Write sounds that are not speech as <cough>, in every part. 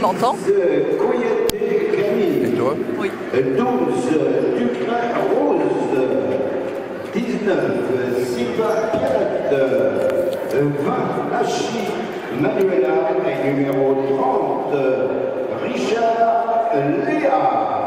m'entends. Et toi 12 Dupin Rose. 19 Sipa Pierrette. 20 Hachi Manuela. Et numéro 30 Richard Léa.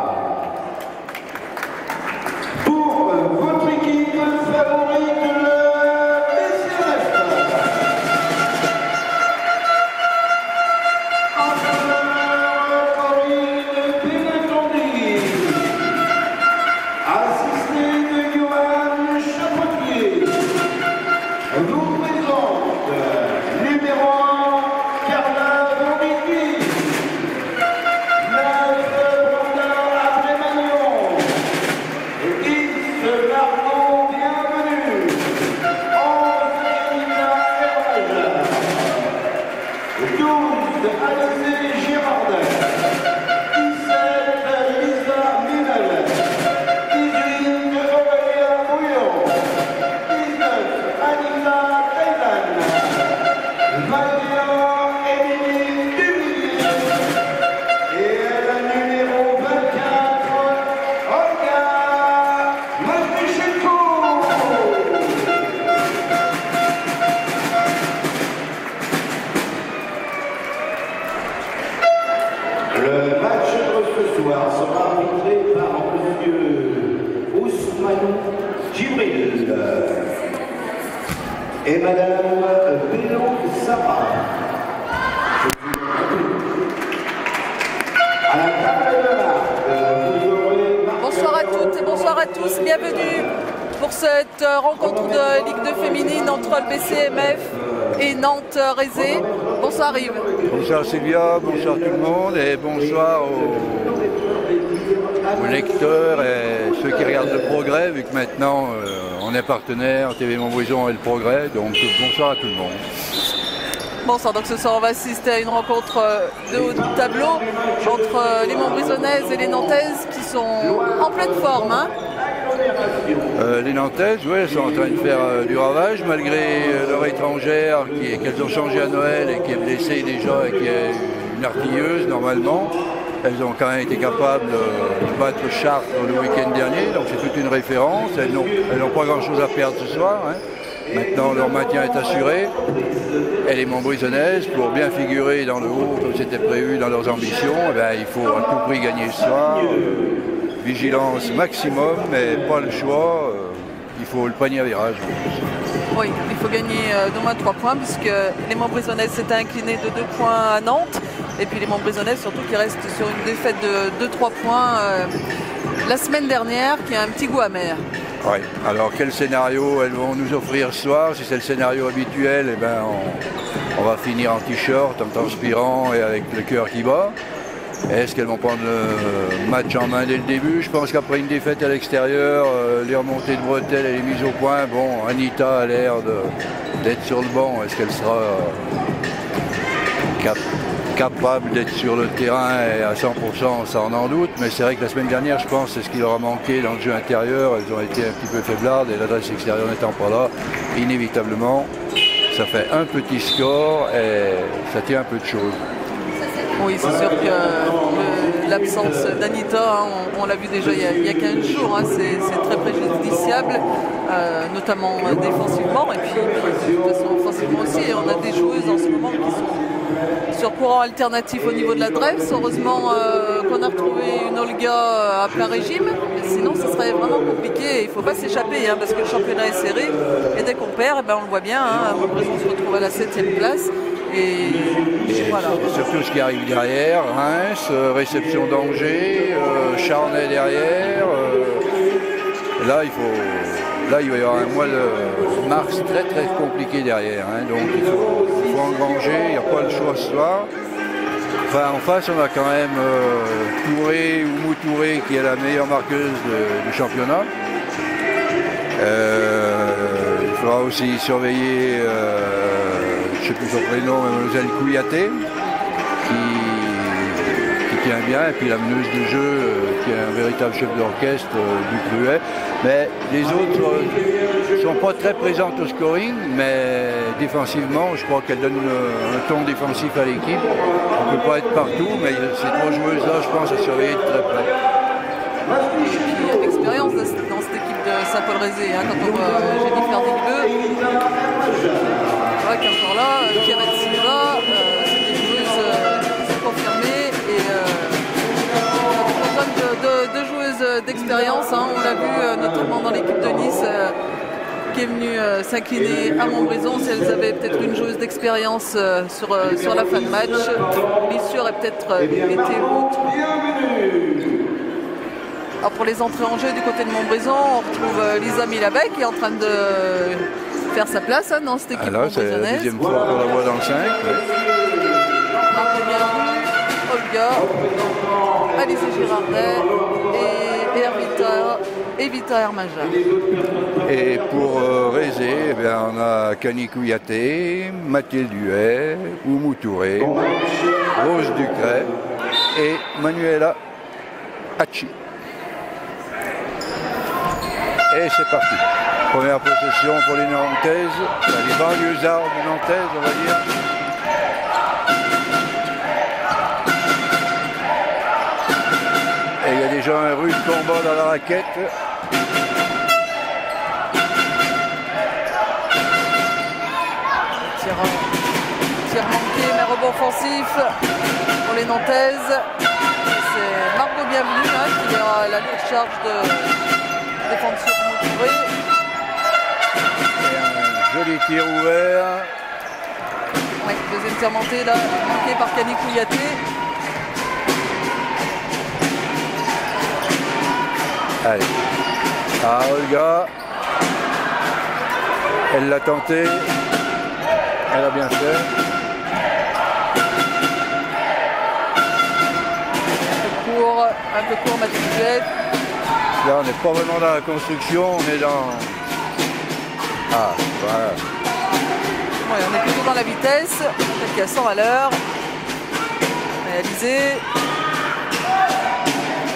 Partenaire, TV Montbrison et le progrès, donc bonsoir à tout le monde. Bonsoir, donc ce soir on va assister à une rencontre euh, de haut de tableau entre euh, les Montbrisonnaises et les Nantaises qui sont en pleine forme. hein. Euh, les Nantaises, oui, elles sont en train de faire euh, du ravage, malgré euh, leur étrangère qui- qu'elles ont changé à Noël et qui est blessée déjà et qui est une artilleuse normalement. Elles ont quand même été capables euh, de battre Chartres le week-end dernier, donc c'est toute une référence. Elles n'ont pas grand-chose à perdre ce soir. hein. Maintenant, leur maintien est assuré. Et les Montbrisonnaises, pour bien figurer dans le haut, comme c'était prévu dans leurs ambitions, eh ben, il faut à tout prix gagner ce soir. Euh, vigilance maximum, mais pas le choix. Euh, il faut le panier à virage. Oui, il faut gagner euh, d'au moins 3 points puisque les Montbrisonnaises s'étaient inclinés de 2 points à Nantes. Et puis les Montbrisonnaises surtout qui restent sur une défaite de 2-3 points euh, la semaine dernière qui a un petit goût amer. Ouais. Alors quel scénario elles vont nous offrir ce soir? Si c'est le scénario habituel, eh ben, on, va finir en t-shirt, en transpirant et avec le cœur qui bat. Est-ce qu'elles vont prendre le match en main dès le début? Je pense qu'après une défaite à l'extérieur, euh, les remontées de bretelles et les mises au point, bon, Anita a l'air d'être sur le banc. Est-ce qu'elle sera euh, capable d'être sur le terrain et à 100%, ça on en doute. Mais c'est vrai que la semaine dernière, je pense, c'est ce qui leur a manqué dans le jeu intérieur. Elles ont été un petit peu faiblardes et l'adresse extérieure n'étant pas là, inévitablement, ça fait un petit score et ça tient un peu de choses. Oui, c'est sûr que euh, l'absence d'Anita, hein, on, l'a vu déjà il y a, il y a 15 jours, hein, c'est c'est très préjudiciable, euh, notamment euh, défensivement et puis de toute façon offensivement aussi. Et on a des joueuses en ce moment qui sont sur courant alternatif au niveau de la Dresse. Heureusement euh, qu'on a retrouvé une Olga euh, à plein régime, mais sinon ce serait vraiment compliqué. Il ne faut pas s'échapper hein, parce que le championnat est serré et dès qu'on perd, eh ben, on le voit bien, hein, Montbrison se retrouve à la 7 place. Et, Et voilà. surtout ce qui arrive derrière, Reims, euh, réception d'Angers, euh, Charnay derrière. euh, là, il faut, là, il va y avoir un mois de mars très très compliqué derrière. hein. donc il faut, il faut engranger, il n'y a pas le choix ce soir. Enfin, en face, on a quand même euh, Touré ou Moutouré qui est la meilleure marqueuse du championnat. Euh, il faudra aussi surveiller, euh, je ne sais plus son prénom, Mademoiselle qui tient bien, et puis la meneuse de jeu qui est un véritable chef d'orchestre du Cruet. Mais les autres ne sont pas très présentes au scoring, mais défensivement, je crois qu'elles donnent un ton défensif à l'équipe. On ne peut pas être partout, mais ces trois joueuses-là, je pense, à surveiller de très près. L'expérience dans cette équipe de Saint-Paul-Rézé, hein, quand on voit Jennifer Digleux. Voilà qu'encore là, Pierrette Silva, Hein, on l'a vu notamment dans l'équipe de Nice qui est venue s'incliner à Montbrison si elles avaient peut-être une joueuse d'expérience sur, sur la fin de match. L'issue aurait peut-être été autre. Alors pour les entrées en jeu du côté de Montbrison, on retrouve Lisa Milabek qui est en train de faire sa place hein, dans cette équipe ah là, c'est la deuxième fois qu'on la voit dans le 5. Marc Olga, Alice Girardet et Evita, Evita Hermaja. Et pour euh, Rézé, eh on a Kani Kouyaté, Mathilde Huet, Oumou Touré, Rose Ducret et Manuela Hachi. Et c'est parti. Première possession pour les Nantaises, les banlieusards du Nantaise, on va dire. Déjà un rude combat dans la raquette. Tir, tir manqué, mais rebond offensif pour les Nantaises. C'est Margot Bienvenue hein, qui aura la lourde charge de défendre sur Montouré. Joli tir ouvert. Ouais, deuxième tir manqué, là, manqué par Kani Kouyaté. Allez. Ah, Olga. Elle l'a tenté. Elle a bien fait. Un peu court, un peu court Mathilde Là, on n'est pas vraiment dans la construction, on est dans. Ah, voilà. Ouais, on est plutôt dans la vitesse, peut-être qu'à 100 à l'heure. Réalisé.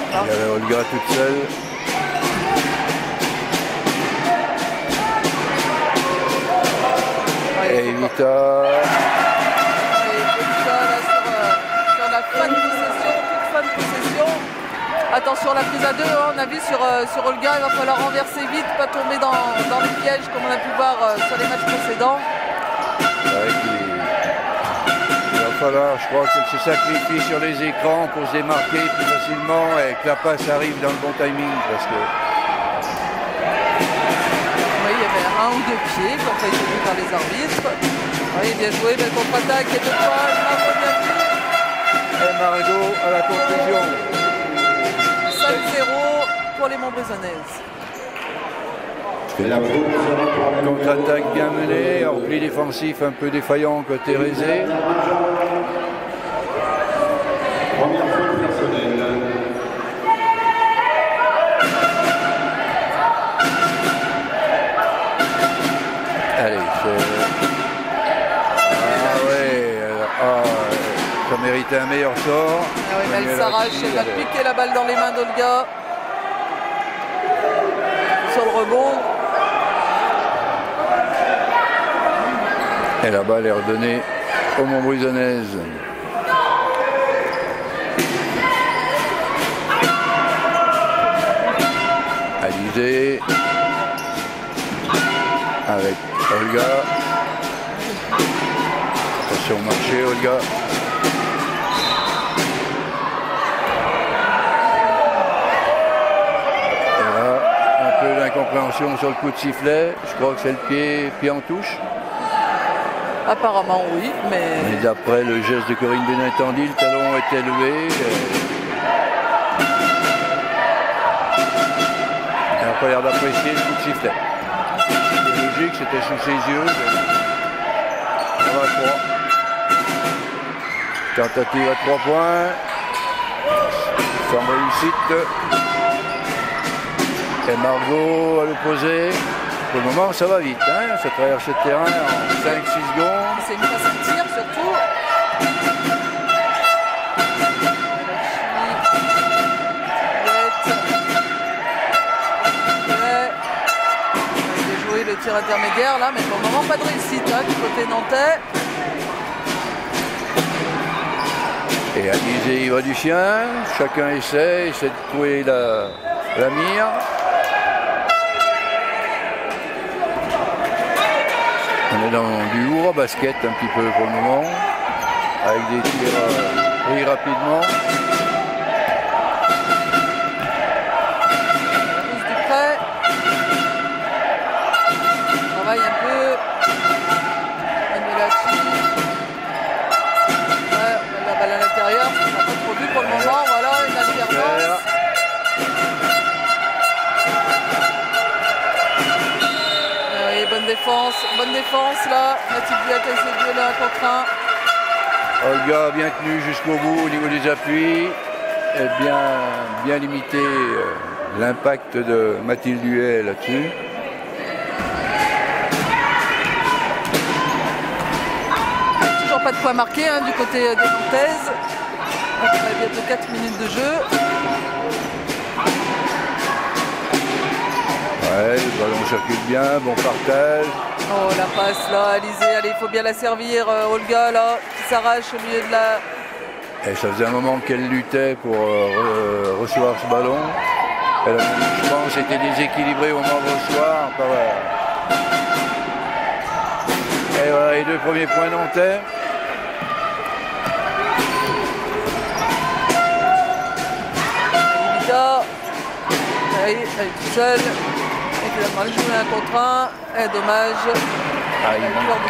Il y avait Olga toute seule. Et Evita. Et Evita, là, sur, euh, sur la fin de possession, toute fin de possession. Attention, la prise à deux, hein, on a vu sur, euh, sur Olga, il va falloir renverser vite, pas tomber dans, dans les pièges comme on a pu voir euh, sur les matchs précédents. Ouais, qui- Il va falloir, je crois, qu'elle se sacrifie sur les écrans pour se démarquer plus facilement et que la passe arrive dans le bon timing parce que Oui, un ou deux pieds qui ont pas été vus par les arbitres. Oui, bien joué, belle contre-attaque et deux fois, bravo, bien vu. et Margot à la conclusion. 5-0 pour les la Contre-attaque bien menée, repli défensif un peu défaillant côté Rézé. Un meilleur sort. Ah oui, mais elle s'arrache, elle va elle- piquer la balle dans les mains d'Olga. Sur le rebond, Et la balle est redonnée aux Montbrison-Aises. Alizé. Avec Olga. Attention au marché, Olga. Et là, sur le coup de sifflet. Je crois que c'est le pied, pied en touche. apparemment oui, mais Et d'après le geste de Corinne Benintendi, le talon est élevé. Elle n'a pas l'air d'apprécier le coup de sifflet. C'est logique, c'était sous ses yeux. On va trois. Tentative à trois points. Sans réussite. C'est Margot à l'opposé. Pour le moment, ça va vite. Hein ça traverse le terrain en 5-6 secondes. C'est une façon de tir surtout. joué le tir intermédiaire là mais pour le moment pas de réussite hein, du côté nantais et Alizé il va du chien chacun essaie essaie de trouver la, la mire On est dans du lourd basket un petit peu pour le moment, avec des tirs euh, pris rapidement. Défense, bonne défense là. Mathilde Buat a essayé de contre un. Olga bien tenu jusqu'au bout au niveau des appuis, et bien, bien limité euh, l'impact de Mathilde Huet là-dessus. Toujours pas de points marqués hein, du côté des Nantaises. Donc, on a bientôt 4 minutes de jeu. Le ballon circule bien, bon partage. Oh la passe là, Alizé, allez, il faut bien la servir. euh, Olga là, qui s'arrache au milieu de la. Et ça faisait un moment qu'elle luttait pour euh, re- recevoir ce ballon. Elle a, je pense, été déséquilibrée au moment de recevoir. Enfin, voilà. Et voilà les deux premiers points nantais. Elle est toute seule. A mal joué un contre un. Et dommage. Ah, il manque-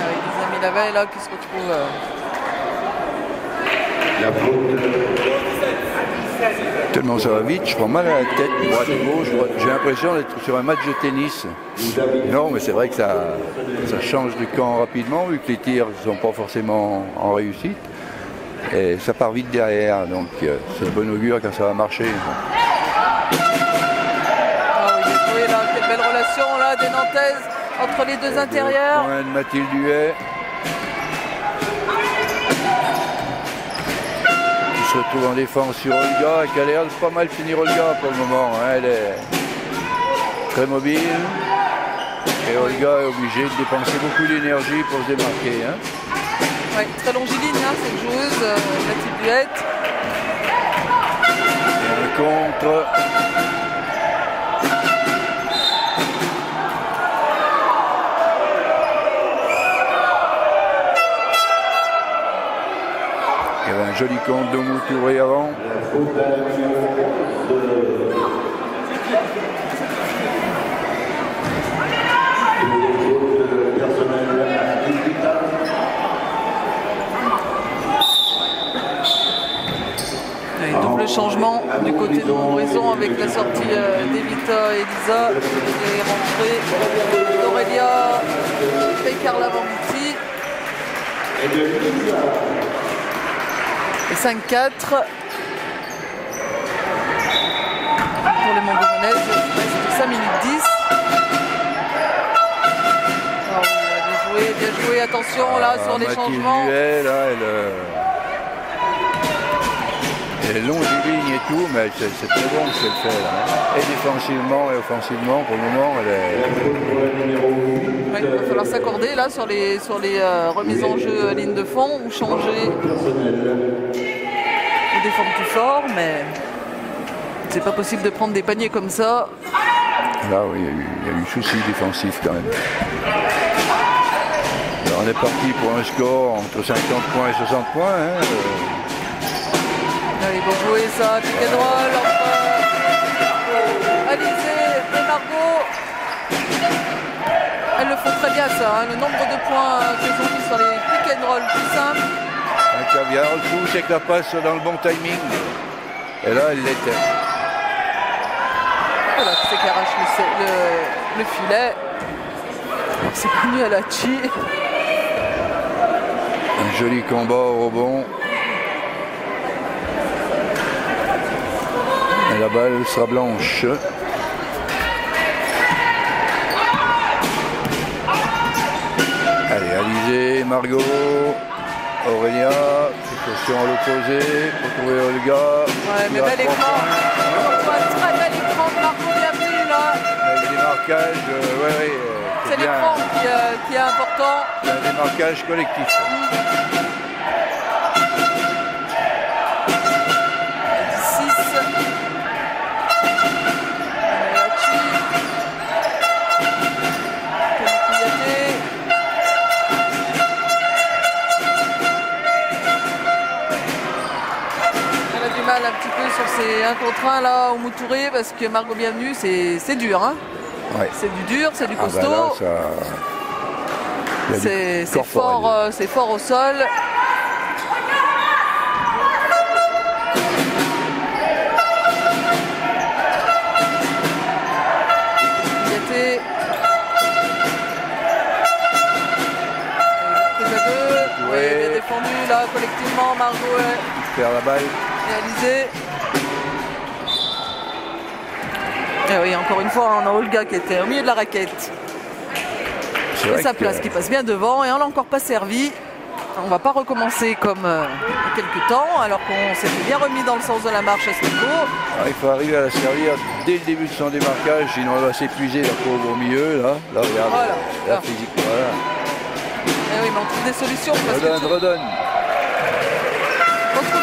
oui, les amis la veille là qui se retrouvent. euh, La faute Tellement ça va vite, je prends mal à la tête, droite gauche, droite. J'ai l'impression d'être sur un match de tennis. Non, mais c'est vrai que ça, ça change de camp rapidement, vu que les tirs ne sont pas forcément en réussite. Et ça part vite derrière, donc euh, c'est de bon augure quand ça va marcher. Ah oui, trouvé là, quelle belle relation là des Nantaises entre les deux intérieurs. De Mathilde Huet. Qui se retrouve en défense sur Olga, et qui a l'air de pas mal finir Olga pour le moment. hein. Elle est très mobile. Et Olga est obligée de dépenser beaucoup d'énergie pour se démarquer. hein. Ouais, très longiligne hein, cette joueuse, euh, Mathilde Buette. Et un contre. Il y avait un joli compte de Moutouré avant. Changement du côté de Montbrison avec la sortie euh, d'Evita et Elisa et rentrée d'Aurélia et Carla. Et 5-4 pour les Montbrésonaises. Il reste 5 minutes 10. Ah bien joué, bien joué. Attention là sur les Ah, Mathilde changements. Là, elle, euh, elle est longiligne et tout, mais c'est c'est très bon ce qu'elle fait là. hein. Et défensivement et offensivement, pour le moment, elle est. Ouais, il va falloir s'accorder là sur les, sur les euh, remises en jeu ligne de fond ou changer ou défendre plus fort, mais c'est pas possible de prendre des paniers comme ça. Là, oui, il y a eu, souci défensif quand même. Alors, on est parti pour un score entre 50 points et 60 points. hein, euh, Allez, bon jouer ça, piquet droit entre euh, Alizé et Margot. Elles le font très bien ça, hein, le nombre de points qu'elles ont mis sur les pick and roll plus simples. un caviar, le tout, c'est que la passe dans le bon timing. Et là, elle l'était. Voilà, c'est qui arrache le, le- le filet. C'est connu à la chi. Un joli combat au rebond. La balle sera blanche. Allez, Alizé, Margot, Aurélia, situation à l'opposé pour trouver Olga. Ouais, mais bel a trois écran. points. On voit un très bel écran démarquage, euh, ouais, ouais, euh, C'est l'écran qui, euh, qui est important. un démarquage collectif. Un petit peu sur ces 1 contre 1 là au Moutouré parce que Margot Bienvenue c'est dur hein. Ouais. C'est du dur, c'est du Ah bah costaud. ça... C'est fort, euh, c'est fort au sol. Oui, Ouais. bien défendu là collectivement. Margot est Faire la balle. Réalisé. Et oui, encore une fois, on a Olga qui était au milieu de la raquette. C'est Et sa que- place qui passe bien devant et on l'a encore pas servi. On va pas recommencer comme euh, il y a quelques temps, alors qu'on s'était bien remis dans le sens de la marche à ce niveau. Ah, il faut arriver à la servir dès le début de son démarquage, sinon elle va s'épuiser la pauvre au milieu. Là, là regarde, Voilà. la physique. Voilà. Et oui, mais on trouve des solutions parce que Redonne, redonne.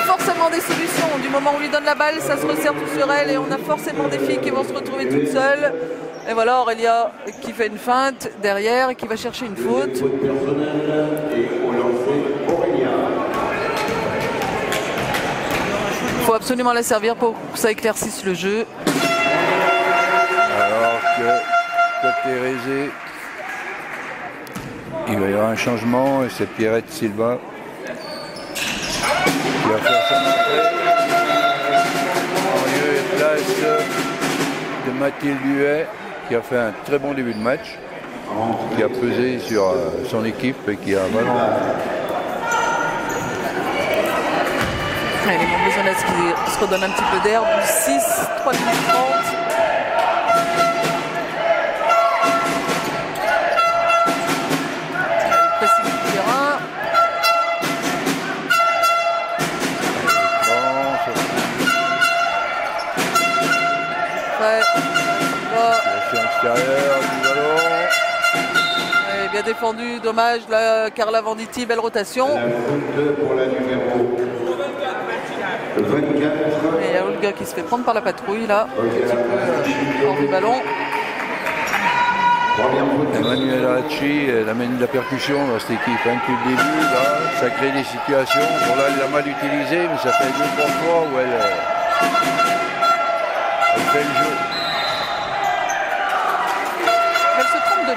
Forcément des solutions. Du moment où on lui donne la balle, ça se resserre tout sur elle et on a forcément des filles qui vont se retrouver toutes seules. Et voilà Aurélia qui fait une feinte derrière et qui va chercher une faute. Il faut absolument la servir pour que ça éclaircisse le jeu. Alors que côté il va y avoir un changement et c'est Pierrette Silva En lieu et place de Mathilde Huet qui a fait un très bon début de match, qui a pesé sur euh, son équipe et qui a vraiment Ouais, les Montbézonnaises qui se redonnent un petit peu d'air. Du 6, 3 minutes 30. Du ballon. bien défendu, dommage. Là, Carla Venditti, belle rotation. La faute pour la numéro 24. Et il y a Olga qui se fait prendre par la patrouille là. Peu euh, hors du ballon. Emmanuel Racci, elle amène de la percussion dans cette équipe hein, depuis le début. Là, ça crée des situations. Bon là, elle l'a mal utilisée, mais ça fait deux trois fois où elle, euh, elle fait le jeu. Elle se trompe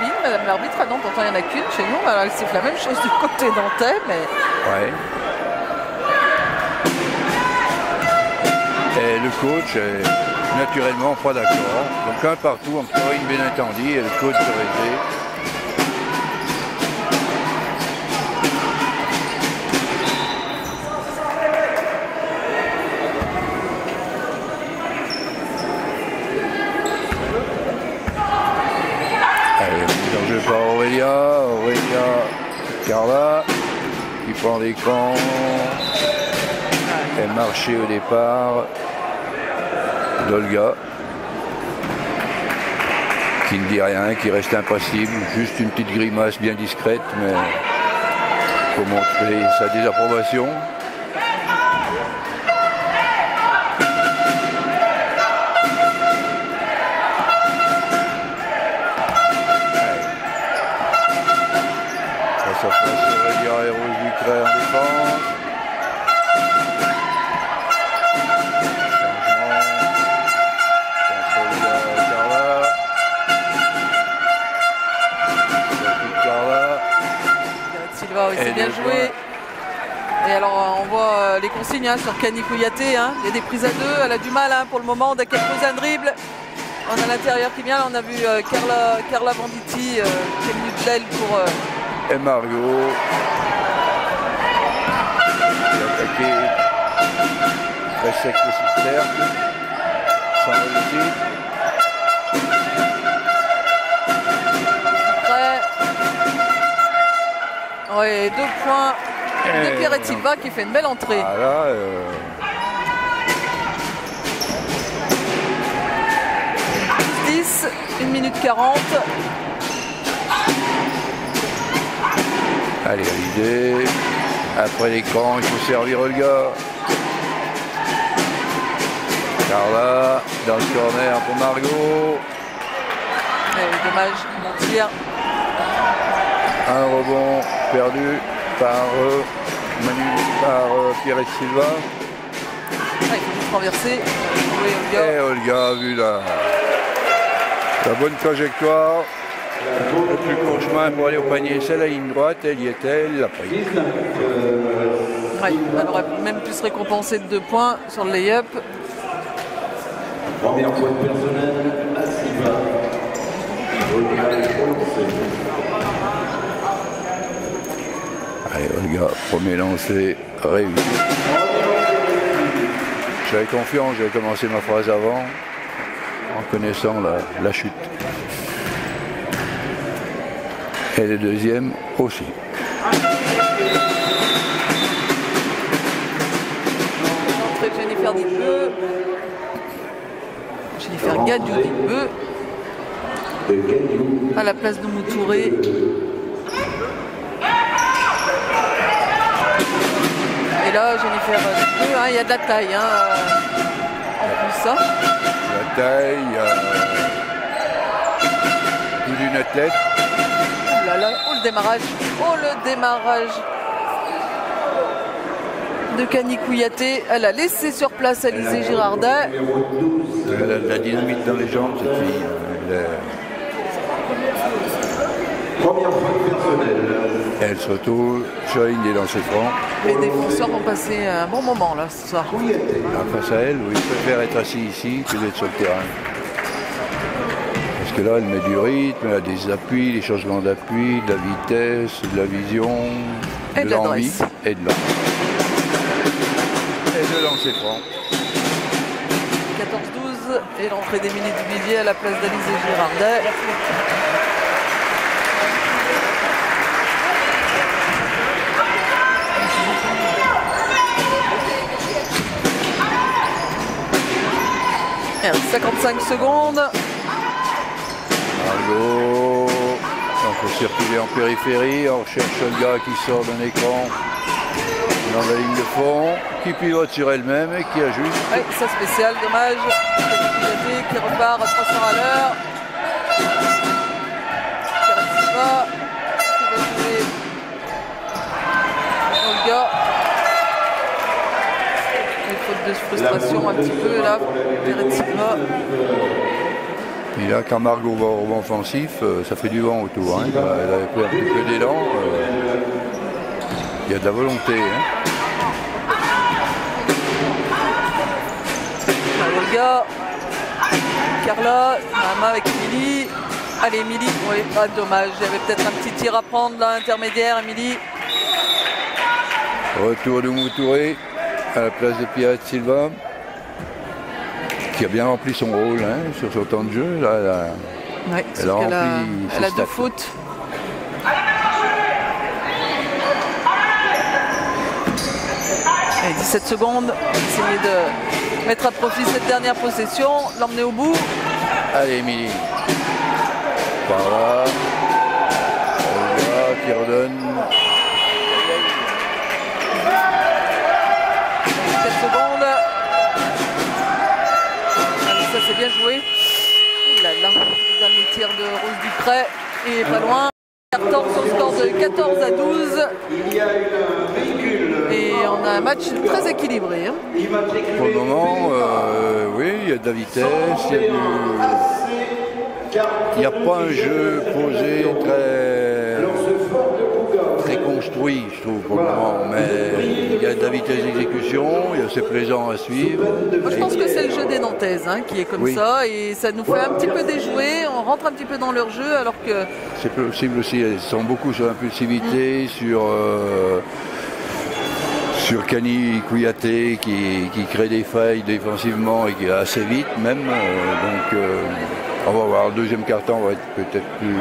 l'arbitre. Ah non, pourtant il n'y en a qu'une chez nous. Alors, elle siffle la même chose du côté nantais, mais Ouais. Et le coach est naturellement pas d'accord. Donc un partout entre Corinne Benintendi et le coach de prend des camps. Elle marchait au départ. D'Olga. Qui ne dit rien, qui reste impassible. Juste une petite grimace bien discrète, mais pour montrer sa désapprobation. Hein, sur Kani Kouyaté. hein. Il y a des prises à deux. Elle a du mal hein, pour le moment. Dès qu'elle pose un dribble, on a l'intérieur qui vient. Là, on a vu euh, Carla, Carla Venditti euh, qui est venue de l'aile pour. euh, Et Margot. Qui attaqué très sec le cercle. Sans réussite. Ouais, deux points de Eh, Pierre non. Silva qui fait une belle entrée. Ah là, euh, 10. 1 minute 40. Allez, l'idée. Après l'écran, il faut servir Olga. Carla, dans le corner pour Margot. Et dommage, Montier. Un rebond perdu par, euh, Manu, par euh, Pierre et Silva. Il faut juste renverser. Jouer Olga. Et Olga a vu la, la bonne trajectoire. Le plus court chemin pour aller au panier, c'est la ligne droite, elle y était, elle l'a pris. 19. Euh, Ouais, elle aurait même pu se récompenser de deux points sur le lay-up. première fois personnelle à Silva. Premier lancé, réussi. J'avais confiance, j'avais commencé ma phrase avant, en connaissant la, la chute. Et le deuxième aussi. Entrée de Jennifer Ditbeu. Jennifer Gadiou Gagnou. à la place de Moutouré. Et là, Jennifer Ditbeu, hein, il y a de la taille. hein, euh, en plus, ça. La taille, euh, plus d'une athlète. Oh là là, oh le démarrage. Oh le démarrage de Cani Kouyaté. Elle a laissé sur place Alizé Girardin. Numéro 12. Elle a de la dynamite dans les jambes, cette fille. Elle, est- Première fois personnelle. elle s'auto, shine des lancers francs. Les défenseurs ont passé un bon moment là ce soir. Ah, face à elle, oui, je préfère être assis ici que d'être sur le terrain. Parce que là, elle met du rythme, elle a des appuis, des changements d'appui, de la vitesse, de la vision, Et de l'envie et de l'envie. Et de lancer franc. 14-12 et l'entrée d'Émilie Duvillier à la place d'Alizé Girardin. 55 secondes. Margot, on peut circuler en périphérie, on recherche le gars qui sort d'un écran dans la ligne de fond, qui pivote sur elle-même et qui ajuste. Oui, ça spécial, dommage. Qui repart à 300 à l'heure va jouer Olga. Une faute de frustration un petit peu là. Et là, quand Margot va au rebond offensif, euh, ça fait du vent autour. hein. Elle a- elle avait pris un petit peu d'élan. euh, Il y a de la volonté. hein. Olga. Carla. Mama avec Émilie. Allez, Émilie. Oui, ah, dommage. Il y avait peut-être un petit tir à prendre là, intermédiaire, Émilie. Retour de Moutouré à la place de Pierre Silva, qui a bien rempli son rôle hein, sur son temps de jeu. Là, là. Oui, Elle a qu'elle a, elle a deux fautes. Allez, 17 secondes. Essayer de mettre à profit cette dernière possession, l'emmener au bout. Allez, Émilie. Par là. Olga qui redonne. C'est bien joué. Là là, le dernier tir de Rose Dupré. Est pas loin. 14 au score de 14 à 12. Il y a. Et on a un match très équilibré. hein. Pour le moment, euh, oui, il y a de la vitesse, il il n'y a pas un jeu posé très, je trouve, pour le moment. Mais il y a de la vitesse d'exécution, il y a- c'est plaisant à suivre. Moi, je pense que c'est le jeu des Nantaises hein, qui est comme Oui. ça et ça nous fait un petit peu déjouer. On rentre un petit peu dans leur jeu alors que C'est possible aussi, elles sont beaucoup sur l'impulsivité, sur, euh, sur Kani Kouyaté qui, qui crée des failles défensivement et qui est assez vite même. euh, donc euh, on va voir, le deuxième carton va être peut-être plus...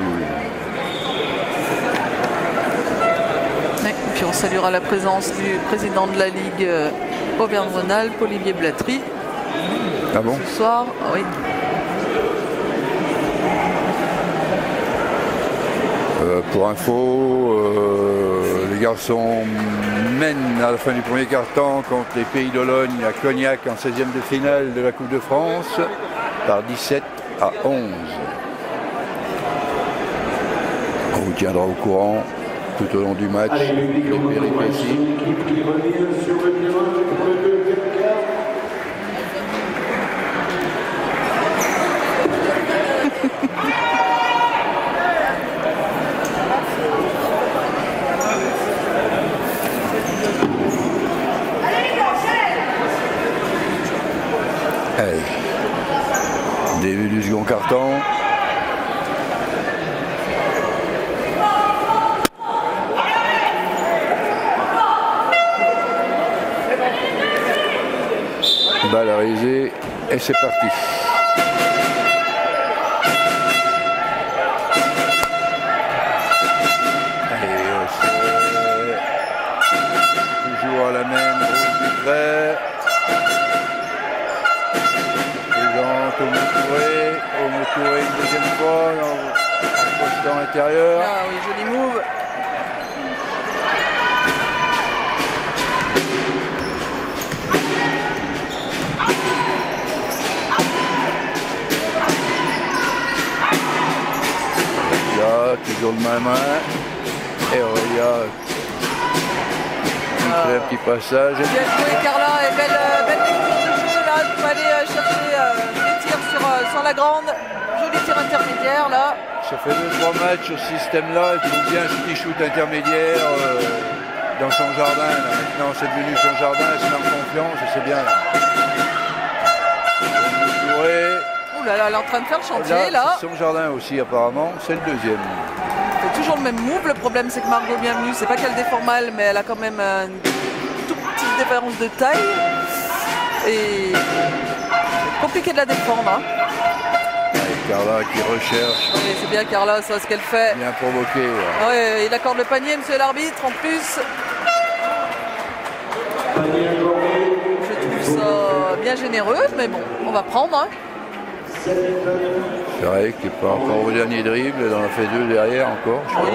Ouais, et puis on saluera la présence du président de la Ligue euh, Auvergne-Rhône-Alpes, Olivier Blatry, Ah bon? Ce soir. Oui. pour info, euh, les garçons mènent à la fin du premier quart-temps contre les Pays d'Ologne à Cognac en 16e de finale de la Coupe de France par 17 à 11. On vous tiendra au courant tout au long du match, les péripéties. l'équipe qui revient sur le terrain pour le deuxième quart. Allez. Début du second carton. Balle réalisée et c'est parti. Passage. Bien joué Carla et belle, euh, belle de jeu là. Il faut aller euh, chercher euh, les tirs sur, euh, sur la grande. Joli tir intermédiaire là. Ça fait deux trois matchs ce système-là. Il faut bien ce petit shoot intermédiaire euh, dans son jardin. là. Maintenant, c'est devenu son jardin. Elle se met en confiance et c'est bien. Là. Ouh là là, elle est en train de faire le chantier Là, là. c'est son jardin aussi apparemment. C'est le deuxième. C'est toujours le même move. Le problème c'est que Margot Bienvenue, c'est pas qu'elle défend mal, mais elle a quand même une petite différence de taille. Et compliqué de la défendre. hein. Carla qui recherche, Oui, c'est bien Carla, ça ce qu'elle fait. bien provoqué. Ouais, il accorde le panier, monsieur l'arbitre, en plus. Je trouve ça bien généreux, mais bon, on va prendre. hein. C'est vrai qu'il n'est pas encore au dernier dribble. Elle en a fait deux derrière encore, je crois.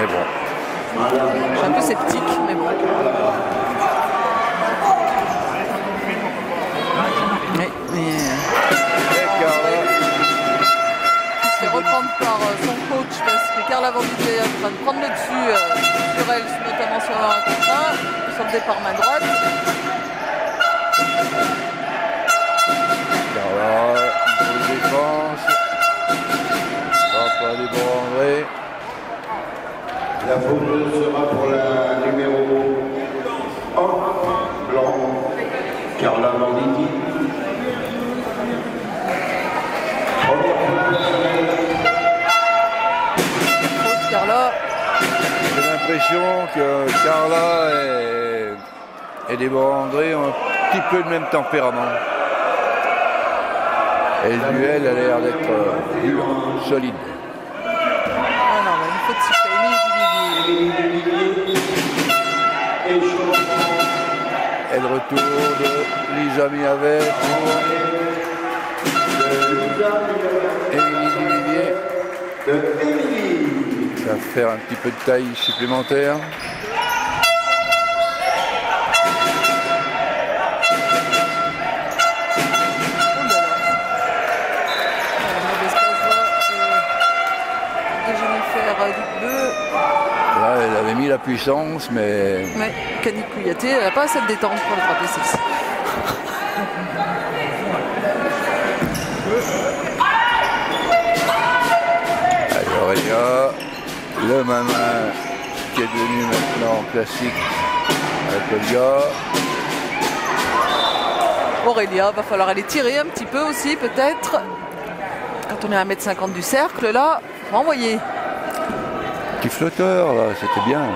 Mais bon. Je suis un peu sceptique, par euh, son coach parce que Carla Vandité est en train de prendre le dessus euh, sur elle, notamment sur un contre un, sur le départ main droite. La faute sera pour la numéro 1, blanc, Carla Carla, J'ai l'impression que Carla et, et Déborah André ont un petit peu le même tempérament. Et le duel a l'air d'être euh, dur, solide. ah non, mais une faute sifflée, Émilie Duvivier. Et le retour de Lisa Miavet pour Émilie Duvivier. de Émilie. Ça va faire un petit peu de taille supplémentaire. Oh là là. Ah, la mauvaise passe là de, de Jennifer euh, Dubleu. Là, elle avait mis la puissance, mais Mais Camille Kouyaté, elle n'a pas assez de détente pour le frapper celle-ci. alors il y a le maman qui est devenu maintenant classique avec Olga. Aurélia, va falloir aller tirer un petit peu aussi peut-être. Quand on est à 1m50 du cercle là, faut envoyer. Petit flotteur là, c'était bien. là.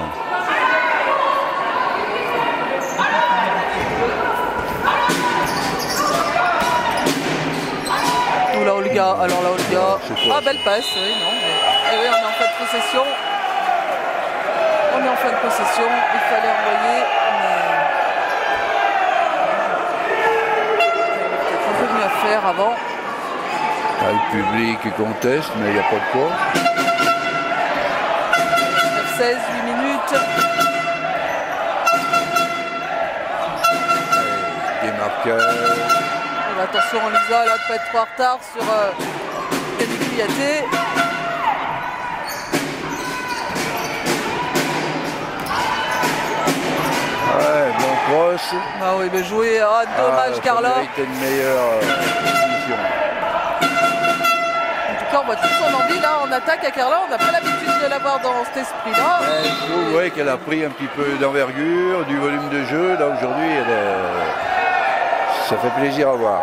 Oula Olga, alors là Olga. Ah belle passe, oui, non. Mais... Eh oui, on est en fin de possession. On est en fin de possession, il fallait envoyer, mais. Il y peut-être un peu mieux à faire avant. Ah, le public conteste, mais il n'y a pas de quoi. 16, 8 minutes. Des marqueurs. Et attention Lisa là de pas être trop en retard sur euh, Yannick. Ouais, bon cross. Ah oui, mais joué, ah, dommage Ah, Carla. Une meilleure euh, position. En tout cas, on voit toute son envie là en attaque à Carla. On n'a pas l'habitude de la voir dans cet esprit-là. Ouais, Je trouve ouais, qu'elle a pris un petit peu d'envergure, du volume de jeu. Là aujourd'hui, elle est- ça fait plaisir à voir.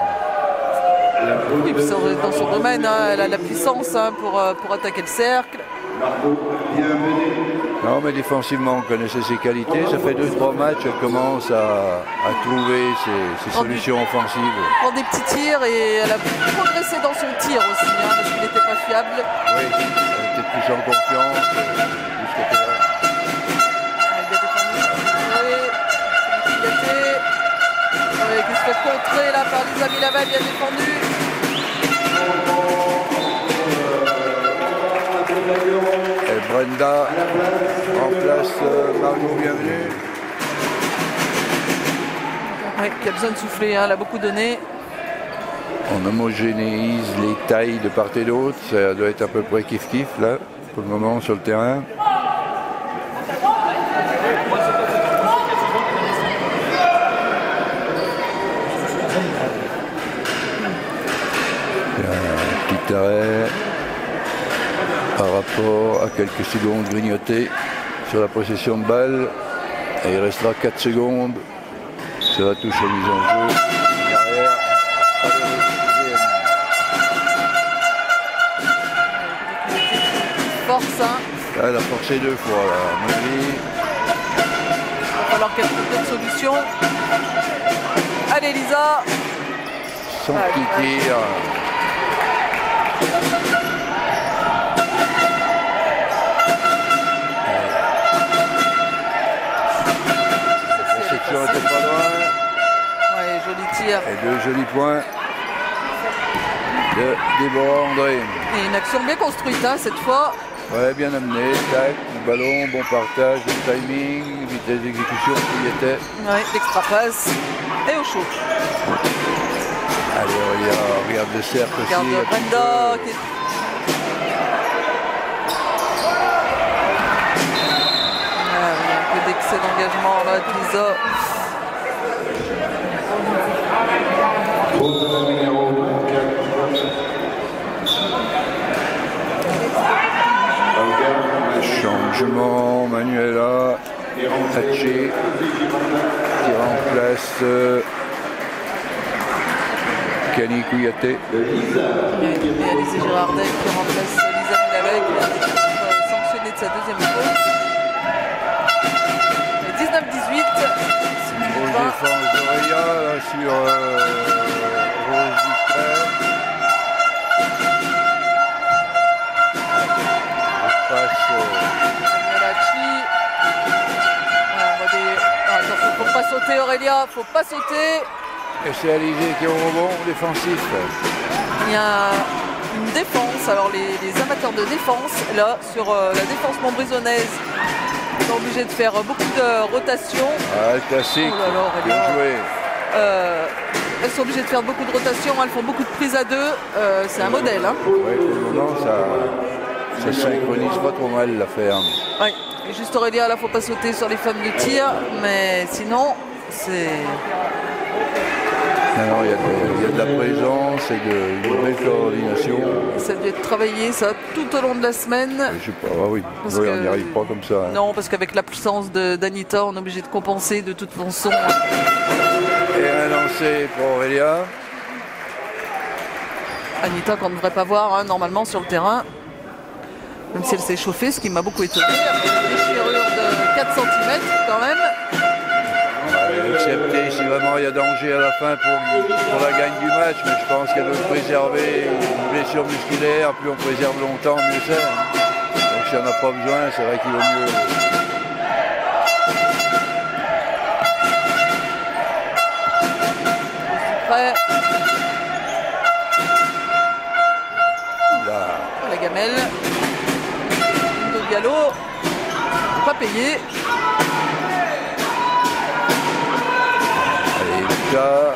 Et puis dans son domaine, hein, elle a la puissance hein, pour, euh, pour attaquer le cercle. Marco. Non, mais défensivement, on connaissait ses qualités. Ça fait 2-3 matchs, elle commence à, à trouver ses, ses solutions offensives. Prend des petits tirs et elle a progressé dans son tir aussi, hein, parce qu'il n'était pas fiable. Oui, elle peut-être plus en confiance. jusqu'à. Oui, qui se fait contrer là par Lisa Milaval, bien défendu. Brenda remplace euh, Margot Bienvenue. Oui, qui a besoin de souffler, hein, elle a beaucoup donné. On homogénéise les tailles de part et d'autre. Ça doit être à peu près kiff-kiff là, pour le moment sur le terrain. Petit arrêt rapport à quelques secondes grignotées sur la possession de balle. Et il restera 4 secondes sur la touche remise en jeu. Force, hein. Là, elle a forcé deux fois, là, à. Il va falloir qu'elle trouve d'autres solutions. Allez Lisa Son Ah, petit tir. Section était pas loin. Ouais, joli tir. Et deux jolis points de Déborah André. Et une action bien construite hein, cette fois. Ouais, bien amené, tac, ballon, bon partage, le timing, vitesse d'exécution qui y était. Ouais, l'extra passe. Et au chaud. Allez, Aurélia, regarde le cercle aussi. Regarde petit Brenda qui est... Ah un peu d'excès d'engagement là de Lisa. Faute de la numéro 4. Changement, Manuela Haché qui remplace euh, Kani Kouyaté. réalisé Gérardet qui remplace Lisa Milavec qui vient d'être euh, sanctionnée de sa deuxième faute. 19-18. Grosse défense d'Aurélia sur euh, Rose Ducret. Passe, euh, des- ah, attention, faut pas sauter Aurélia, faut pas sauter. et c'est Alizé qui est au rebond défensif. Il y a une défense, alors les, les amateurs de défense, là, sur euh, la défense montbrisonnaise, sont obligés de faire beaucoup de rotations. Ah, le classique, Oh là là, bien joué. Euh, elles sont obligées de faire beaucoup de rotations, elles font beaucoup de prises à deux. Euh, c'est un modèle. Hein. Ouais, pour le moment, ça ne synchronise pas trop mal l'affaire. Ouais. Et juste Aurélia, là, faut pas sauter sur les femmes de tir, mais sinon, c'est. Il y, a de- il y a de la présence et de, une belle coordination. Ça devait être travaillé ça tout au long de la semaine. Je sais pas, ah oui, Parce oui, que- on n'y arrive pas comme ça. hein. Non, parce qu'avec l'absence d'Anita, on est obligé de compenser de toute façon. Et un lancé pour Aurélia. Anita qu'on ne devrait pas voir hein, normalement sur le terrain. Même si elle s'est chauffée, ce qui m'a beaucoup étonné. Une déchirure de 4 cm quand même. Ouais, Excepté si vraiment il y a danger à la fin pour, pour la gagne du match, mais je pense qu'elle veut préserver une blessure musculaire. Plus on préserve longtemps, mieux c'est. hein. Donc si on n'a pas besoin, c'est vrai qu'il vaut mieux. Prêt Là, la gamelle. De Gallo. pas payé. Allez, Lucas.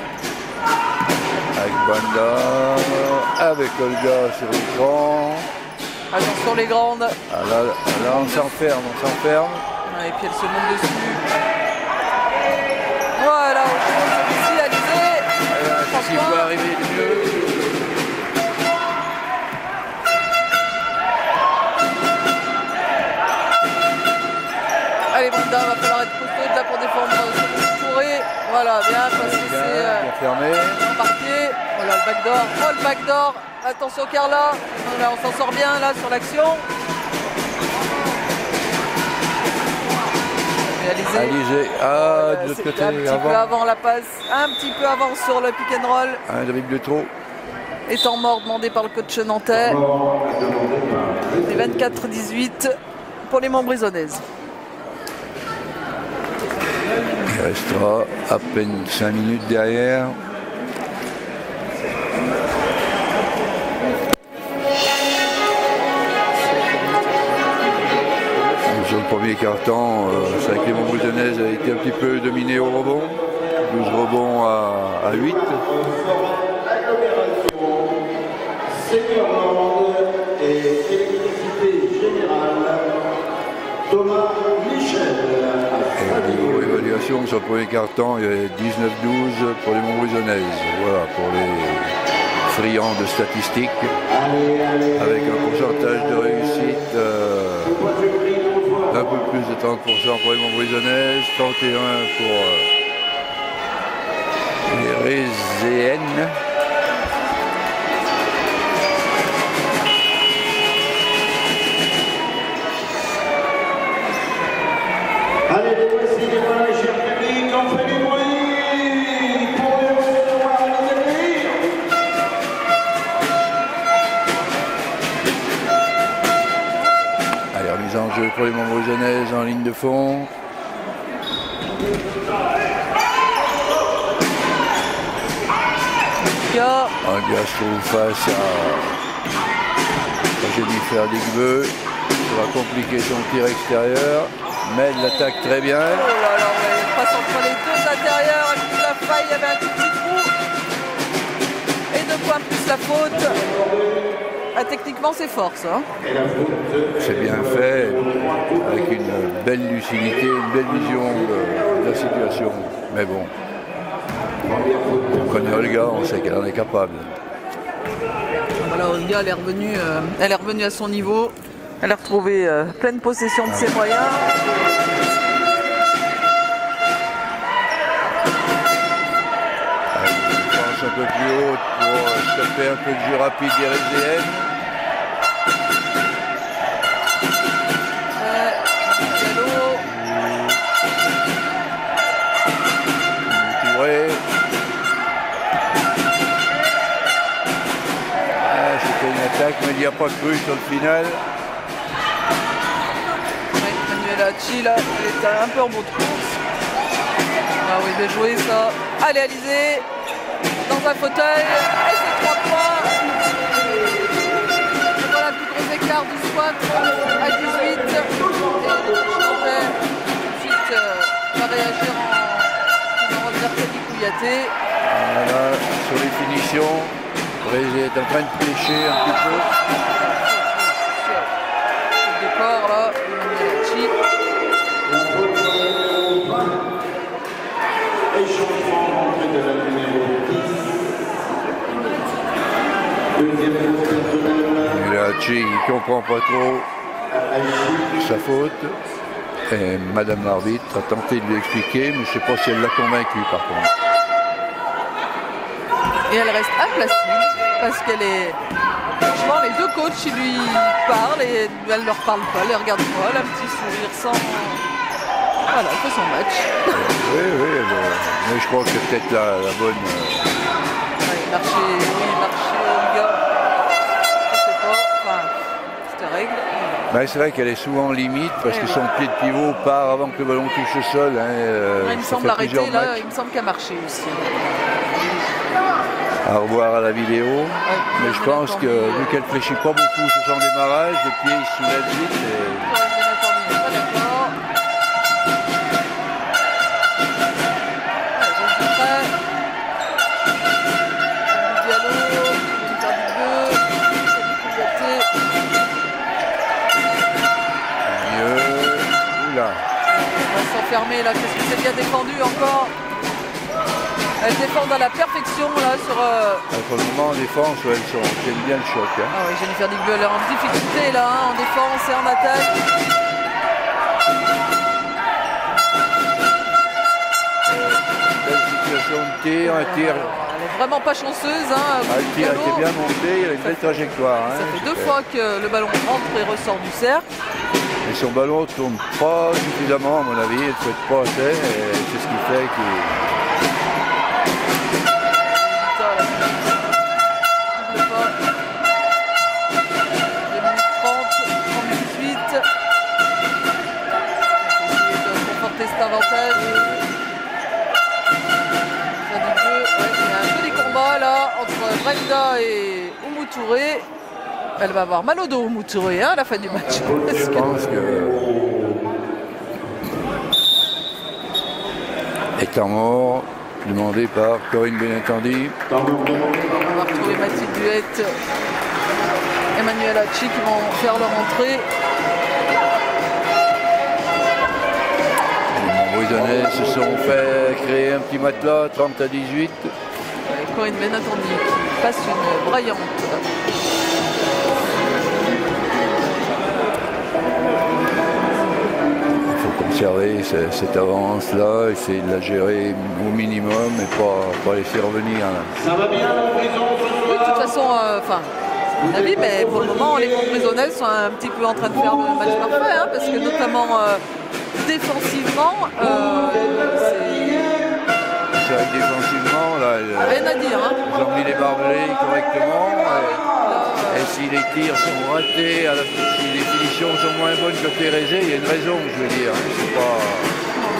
Avec Banda. Avec Olga sur l'écran. Attention les grandes. Ah, là, là, on s'enferme, on s'enferme. Et puis elle se monte dessus. Voilà, ici, Alizé. Ce qui peut arriver défendre touré. Voilà, bien, parce que c'est euh, bien fermé. embarqué. Voilà le backdoor. Oh, le backdoor. Attention, Carla. Voilà, on s'en sort bien là sur l'action. Alizé. Ah, de l'autre c'était côté, un petit avant. peu avant la passe, un petit peu avant sur le pick and roll. Un dribble de trop. Étant mort demandé par le coach nantais. Et 24-18 pour les Montbrisonnaises. Il restera à peine 5 minutes derrière. Sur le premier carton, euh, que les Montbrisonnaises a été un petit peu dominé au rebond. 12 rebonds à 8. Sur le premier carton, il y avait 19-12 pour les Montbrisonnaises. Voilà, pour les friands de statistiques. Avec un pourcentage de réussite euh, d'un peu plus de 30% pour les Montbrisonnaises, 31 pour euh, les Réséennes. Pour les Montbrisonnaises en ligne de fond. Lucas, Andia se trouve face à, Jennifer Digbeu. Ça va compliquer son tir extérieur. Med l'attaque très bien. oh là là, il passe entre les deux intérieurs, et puis la faille, il y avait un tout petit trou. Et deux points plus la faute. Ah, techniquement, c'est fort ça. hein. C'est bien fait, avec une belle lucidité, une belle vision de, de la situation. Mais bon, on connaît Olga, on sait qu'elle en est capable. Voilà, Olga, elle est revenue, euh, elle est revenue à son niveau. Elle a retrouvé euh, pleine possession de ses moyens. Un peu plus haute pour euh, stopper un peu de jeu rapide des Mais il n'y a pas cru sur le final. ouais, Manuela Chi, là, elle était un peu en bout de course. Ah oui, bien joué ça. Allez, Alizé, dans un fauteuil, et c'est trois points. Et voilà le plus gros écart du SWAT à 18. Et Chantet, tout de suite, euh, va réagir en Kouyaté. Voilà, sur les finitions, Brésil est en train de pêcher un petit peu. Le décor là, Manuela Chi. Échangement entrée de la numéro 10. Deuxième faute personnelle. Et là, Chi, il comprend pas trop sa faute. Et Madame l'arbitre a tenté de lui expliquer, mais je ne sais pas si elle l'a convaincu par contre. Et elle reste implacide parce qu'elle est. Franchement, les deux coachs, ils lui parlent et elle ne leur parle pas, elle les regarde pas, elle a un petit sourire sans. Voilà, elle fait son match. Oui, oui, elle, euh, mais je crois que c'est peut-être la, la bonne. euh, Ouais, marché, oui, marché Olga. Je sais pas, enfin, c'était règle. ben, c'est vrai qu'elle est souvent limite parce que son pied de pivot part avant que le ballon touche le sol. hein, euh, Ouais, il me semble arrêter là, il me semble qu'elle a marché aussi à revoir à la vidéo. Mais je pense que vu qu'elle fléchit pas beaucoup sur son démarrage, le pied il soulève vite. Et... Fermé là, qu'est-ce que c'est bien défendu encore? Elles défendent à la perfection là sur. euh, Ah, Pour le moment, en défense, elles sont- tiennent bien le choc. hein. Ah oui, Jennifer Digbull est en difficulté là, hein, en défense et en attaque. Belle situation de tir, un tir. Elle est vraiment pas chanceuse. Hein, Ah, le tir était bien monté, il a une belle trajectoire. hein. Ça fait deux fois que le ballon rentre et ressort du cercle. Et son ballon ne tourne pas suffisamment, à mon avis, il ne souhaite pas assez, et c'est ce qui fait qu'il. Ça, là. Double pas. 2 minutes 30, 38. Essayer de Ouais, il y a un joli combat là entre Brenda et Oumou Touré. Elle va avoir mal au dos, Oumou Touré, hein, à la fin du match. Je que- pense que. Mort, demandé par Corinne Benintendi. On va retrouver Mathilde Duette, Emmanuel Hachi qui vont faire leur entrée. Les Montbrisonnais se sont fait créer un petit matelas, 30 à 18. Et Corinne Benatendi qui passe une braillante. Il faut conserver ce- cette avance-là, essayer de la gérer au minimum et pas, pas laisser revenir. Ça va bien, ce De toute façon, euh, enfin, c'est mon avis, mais pour le moment, les Montbrisonnais sont un petit peu en train de faire le match parfait, hein, parce que notamment euh, défensivement, euh, c'est vrai que défensivement, là, rien à dire. hein. Ils ont mis les barbelés correctement. Et, et si les tirs sont ratés, à la- si les finitions sont moins bonnes que Thérésé, il y a une raison, je veux dire. C'est pas...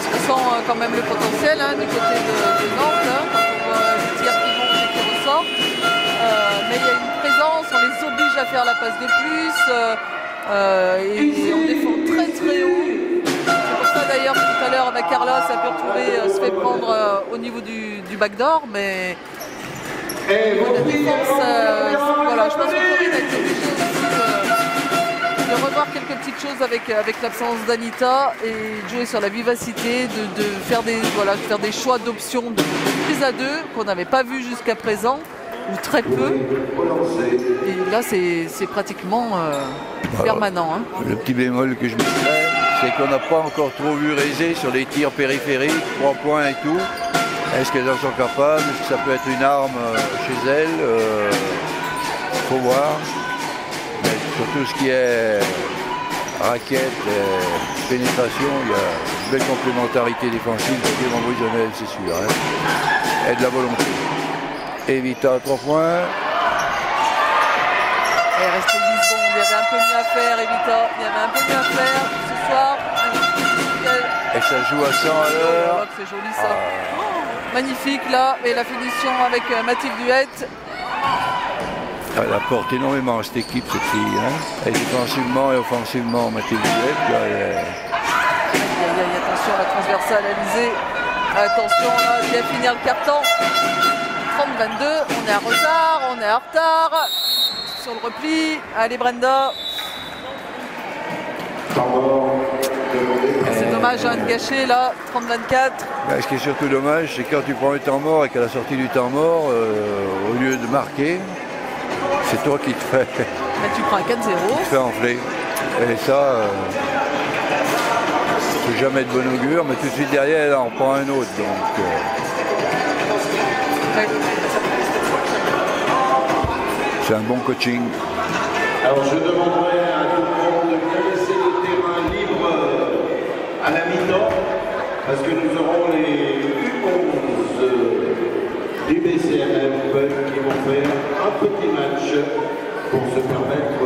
Qu'on sent euh, quand même le potentiel hein, du côté de, de Nantes, hein, quand on voit les tirs qui montent et qui ressortent. Euh, mais il y a une présence, on les oblige à faire la passe de plus. euh, euh, et, et on défend très Carla, ça peut retrouver, euh, se fait prendre euh, au niveau du, du backdoor, mais Et la Montbrison, défense, euh, voilà, je pense que Corinne a été obligée aussi de, de revoir quelques petites choses avec, avec l'absence d'Anita et de jouer sur la vivacité, de, de faire, des, voilà, de faire des choix d'options de prise à deux qu'on n'avait pas vu jusqu'à présent, ou très peu. Et là, c'est c'est pratiquement euh, permanent. hein. Le petit bémol que je me fais, c'est qu'on n'a pas encore trop vu Rézé sur les tirs périphériques, trois points et tout. Est-ce qu'elles en sont capables? Est-ce que ça peut être une arme euh, chez elles? Euh, Faut voir. Mais sur tout ce qui est raquette, et pénétration, il y a une belle complémentarité défensive côté Montbrisonnais, c'est sûr. hein. Et de la volonté. Evita trois points. Il restait 10 secondes, il y avait un peu mieux à faire, Evita. Il y avait un peu mieux à faire ce soir. Et ça joue à 100 à l'heure. c'est joli ça. Oh, magnifique là, et la finition avec euh, Mathilde Duette. Elle apporte énormément à cette équipe, cette fille. Hein. Et défensivement et offensivement, Mathilde Duette, là, elle aïe, aïe, attention à la transversale Alizé. Attention là, bien finir le carton. 30-22, on est en retard, on est en retard. Sur le repli. Allez Brenda. C'est dommage hein, de gâcher là, 30-24. Ben, ce qui est surtout dommage, c'est quand tu prends un temps mort et qu'à la sortie du temps mort, euh, au lieu de marquer, c'est toi qui te fais, Mais tu prends un 4-0. te fais enfler. Et ça, euh, c'est jamais de bon augure, mais tout de suite derrière, elle en prend un autre. Donc, euh, Ouais. C'est un bon coaching. Alors je demanderai à tout le monde de laisser le terrain libre euh, à la mi-temps, parce que nous aurons les U11 euh, du Open qui vont faire un petit match pour se permettre,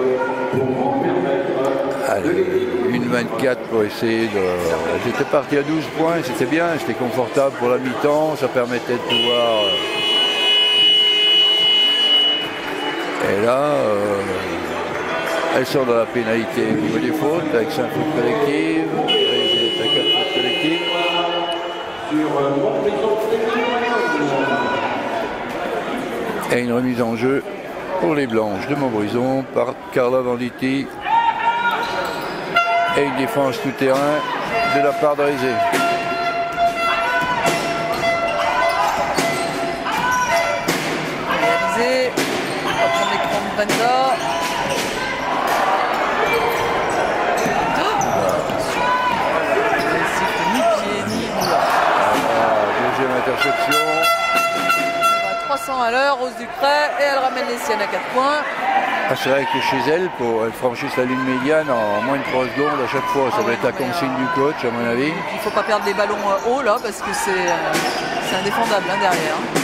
pour vous permettre de Allez, gagner. une 24 pour essayer de. J'étais parti à 12 points, c'était bien, c'était confortable pour la mi-temps, ça permettait de pouvoir. euh, Et là, euh, elle sort dans la pénalité au niveau des fautes avec 5 fautes collectives, et c'est à 4 fautes collectives. sur euh, Et une remise en jeu pour les Blanches de Montbrison par Carla Venditti. Et une défense tout terrain de la part de Ah, deuxième interception. Elle va à 300 à l'heure, Rose Ducret, et elle ramène les siennes à 4 points. Ah, c'est vrai que chez elle, pour elle franchisse la ligne médiane en moins de 3 secondes à chaque fois. Ça doit être la consigne du coach, à mon avis. Il ne faut pas perdre les ballons euh, hauts là, parce que c'est euh, indéfendable hein, derrière.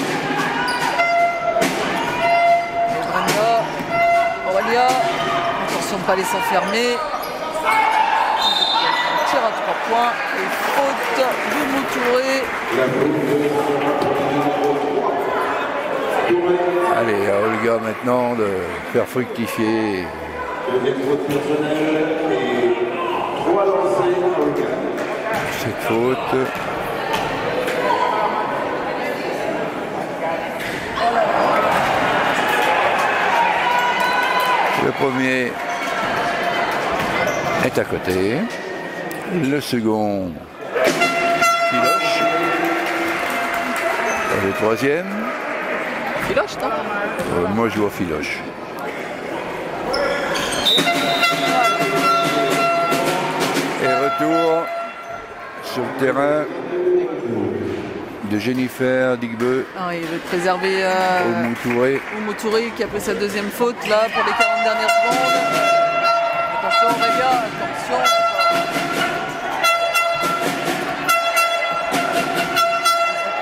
Aurélia, attention de ne pas les s'enfermer. Tire à 3 points et faute de Moutouré. La faute de son numéro 3. Allez, à Olga maintenant de faire fructifier. Deuxième faute personnelle et trois lancés pour le cas. cette faute. Le premier est à côté. Le second filoche. Et le troisième, Filoche, non euh, moi je vois filoche. Et retour sur le terrain de Jennifer Digbeu Ah, Il veut préserver au euh. Moutouré qui a pris sa deuxième faute là pour les 40 dernières secondes. Attention Aurélia, attention.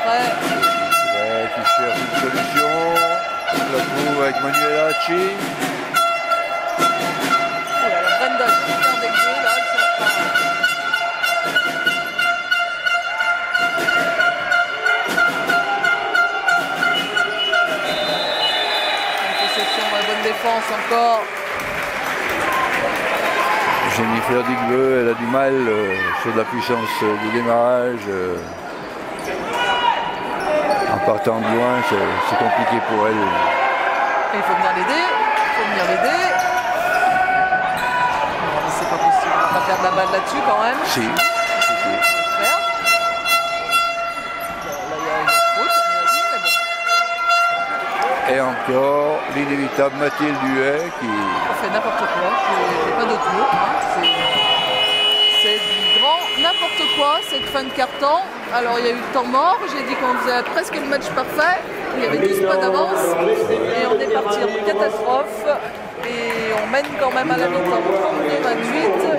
Prêt. Ouais, qui cherche une solution. On la trouve avec Manuel Hachi. Défense encore. Jennifer Digbeu, elle a du mal euh, sur de la puissance euh, de démarrage. euh. en partant de loin, c'est compliqué pour elle. Il faut venir l'aider. Il faut venir l'aider. C'est pas possible. On va perdre la balle là-dessus quand même. Si. si, si. Faire. Là, il y a une faute, on l'a dit, mais bon. Et l'inévitable Mathilde Huet qui. On fait n'importe quoi. J'ai pas d'autre mot. hein. C'est- C'est du grand n'importe quoi cette fin de carton. Alors il y a eu le temps mort. J'ai dit qu'on faisait presque le match parfait. Il y avait 12 points d'avance. Et on est parti en catastrophe. Et on mène quand même à la mi-temps 32-28.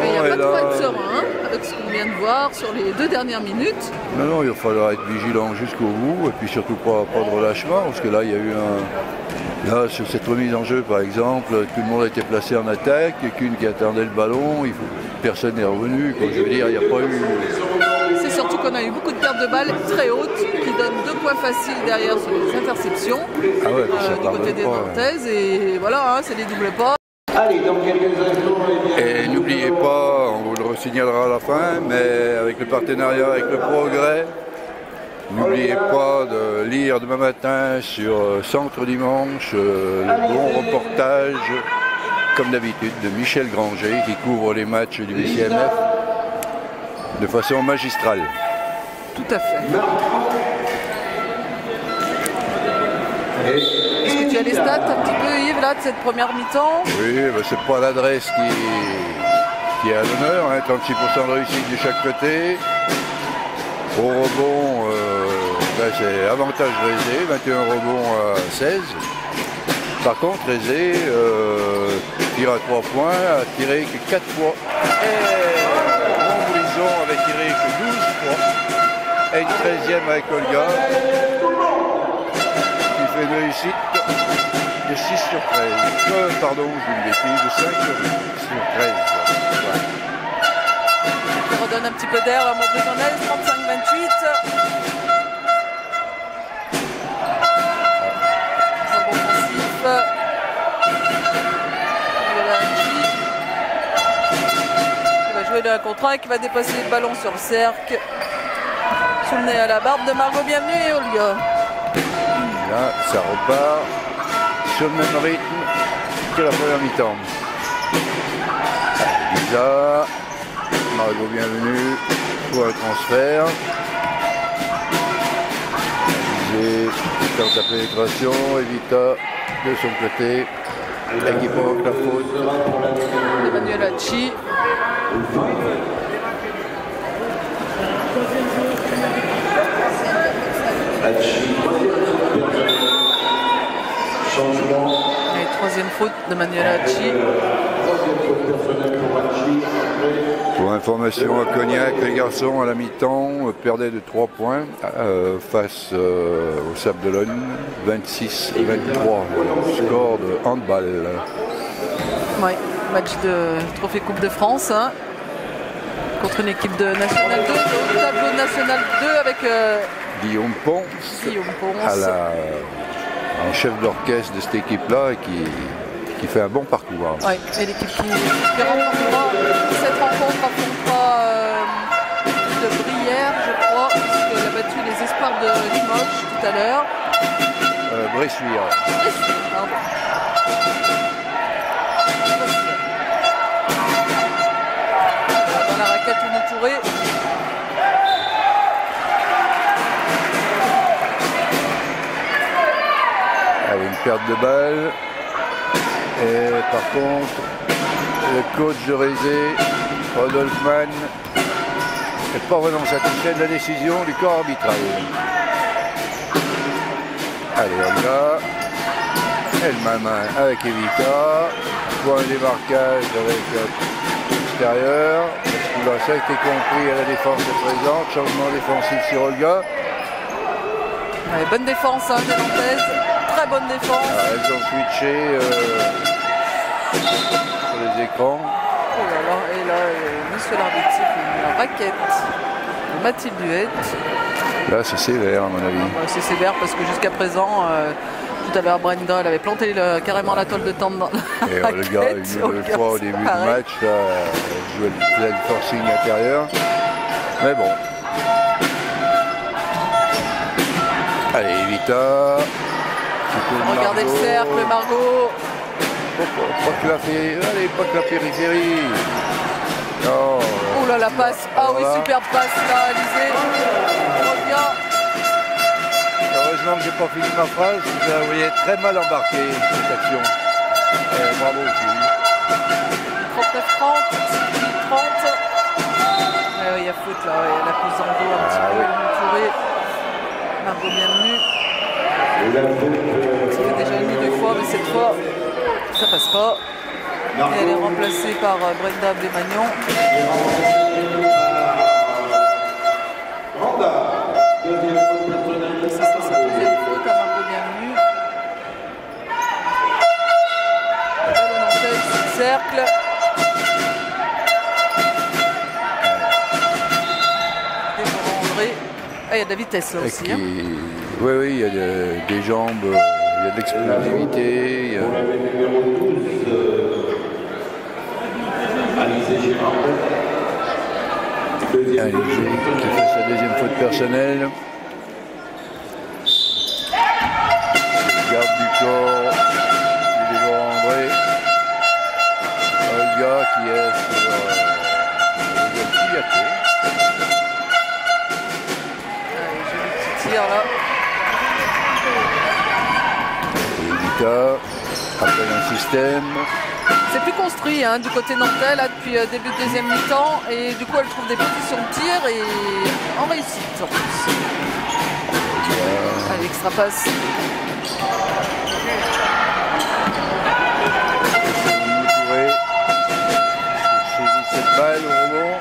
Mais il n'y a Non, pas de quoi être serein hein, avec ce qu'on vient de voir sur les deux dernières minutes. Non, non, il va falloir être vigilant jusqu'au bout et puis surtout pas, pas de relâchement parce que là, il y a eu un. Là, sur cette remise en jeu, par exemple, tout le monde a été placé en attaque, et qu'une qui attendait le ballon, il faut... personne n'est revenu. quoi. Je veux dire, il n'y a pas eu. C'est surtout qu'on a eu beaucoup de pertes de balles très hautes qui donnent deux points faciles derrière sur les interceptions Ah ouais, euh, du côté des ouais. Nantaises. Et voilà, hein, c'est les doubles pas. Allez, dans quelques resignalera à la fin, mais avec le partenariat avec le Progrès, n'oubliez pas de lire demain matin sur euh, Centre Dimanche euh, le bon reportage, comme d'habitude, de Michel Granger qui couvre les matchs du BCMF de façon magistrale. Tout à fait. Est-ce que tu as les stats un petit peu, Yves, là, de cette première mi-temps? Oui, ben, c'est pas l'adresse qui, qui est à l'honneur, hein, 36% de réussite de chaque côté. Au rebond, euh, ben, c'est avantage Rézé, 21 rebonds à 16. Par contre, Rézé euh, tire à 3 points, a tiré que 4 fois. Et Montbrison avait tiré que 12 fois. Et une 13e avec Olga, qui fait une réussite de 6 sur 13. Euh, pardon, j'ai une bêtise, de 5 sur, sur 13. Redonne un petit peu d'air à Montbrison-Nez, 35-28. Rebond offensif. Volaci. Qui va jouer de la contre 1 qui va dépasser le ballon sur le cercle. Sous le à la barbe de Margot Bienvenue et Olga. Là, ça repart sur le même rythme que la première mi-temps. Margot bienvenue pour un transfert. Alizé, tente la pénétration, Evita de son côté qui provoque la faute. Emmanuel Hachi. Changement. Et troisième faute de Manuel Hachi. Pour information à Cognac, les garçons à la mi-temps perdaient de 3 points euh, face euh, au Sable d'Olonne, 26 et 23. Score de handball. Oui, match de Trophée Coupe de France. hein, contre une équipe de National 2, de tableau National 2 avec euh, Guillaume Pons Guillaume à Ponce. la, en chef d'orchestre de cette équipe-là qui, qui fait un bon parcours. Ouais, et l'équipe qui, qui remportera cette rencontre affrontera euh, de Brière, je crois, puisqu'elle a battu les espoirs de Limoges tout à l'heure. Euh, Bressuire. Pardon. Dans la raquette, on Touré. Ah oui, une perte de balle. Et par contre, le coach de Rézé, Rodolphe Mann, n'est pas vraiment satisfait de la décision du corps arbitral. Allez, on y va. Et le main avec Evita. Point de démarquage avec l'extérieur. Ça a été compris à la défense présente? Changement défensif sur Olga. Ouais, bonne défense hein, des Bonne défense. Ah, elles ont switché euh, sur les écrans. Oh là là, et là, euh, monsieur l'arbitre une raquette de Mathilde Huette. Là, c'est sévère, à mon avis. C'est sévère parce que jusqu'à présent, euh, tout à l'heure, Brenda, elle avait planté le- carrément la toile de tente dans la Et euh, le gars, raquette. une Au fois au début du match, là, elle jouait le plein forcing intérieur. Mais bon. Allez, Evita. Regardez le cercle, Margot. Pas, pas que la Allez, pas que la périphérie. Oh là la passe. Ah oui, superbe passe là, Alizé. Revient. Heureusement que j'ai pas fini ma phrase, vous la voyez très mal embarqué cette action. Eh, bravo aussi. 39-30, 30. Ah oui, il y a faute là, ouais, elle a posé en dos un petit Ah peu, oui. Touré. Margot bienvenue. Et de Ça fait déjà une ou deux fois, mais cette fois, ça passe pas. Et elle est remplacée par euh, Brenda personnelle. Ça, c'est sa deuxième faute à Margot bienvenue. Balle Nantaise sur le cercle. Dévorant André. Ah, il y a de la vitesse là Et aussi. qui- hein. Oui, oui, il y a de- des jambes, euh, il y a de l'explosivité. il y a- Pour la numéro 12, Alizé Girard. Deuxième Allez, faute. qui fait sa deuxième faute personnelle. Garde du corps du dévorant André. Olga qui est sur euh, le Piaté. Joli petit tir là. Un système. C'est plus construit hein, du côté nantais là depuis euh, début de deuxième mi-temps et du coup elle trouve des positions de tir et en réussite en plus. Allez, extra passe. Cette balle au rebond.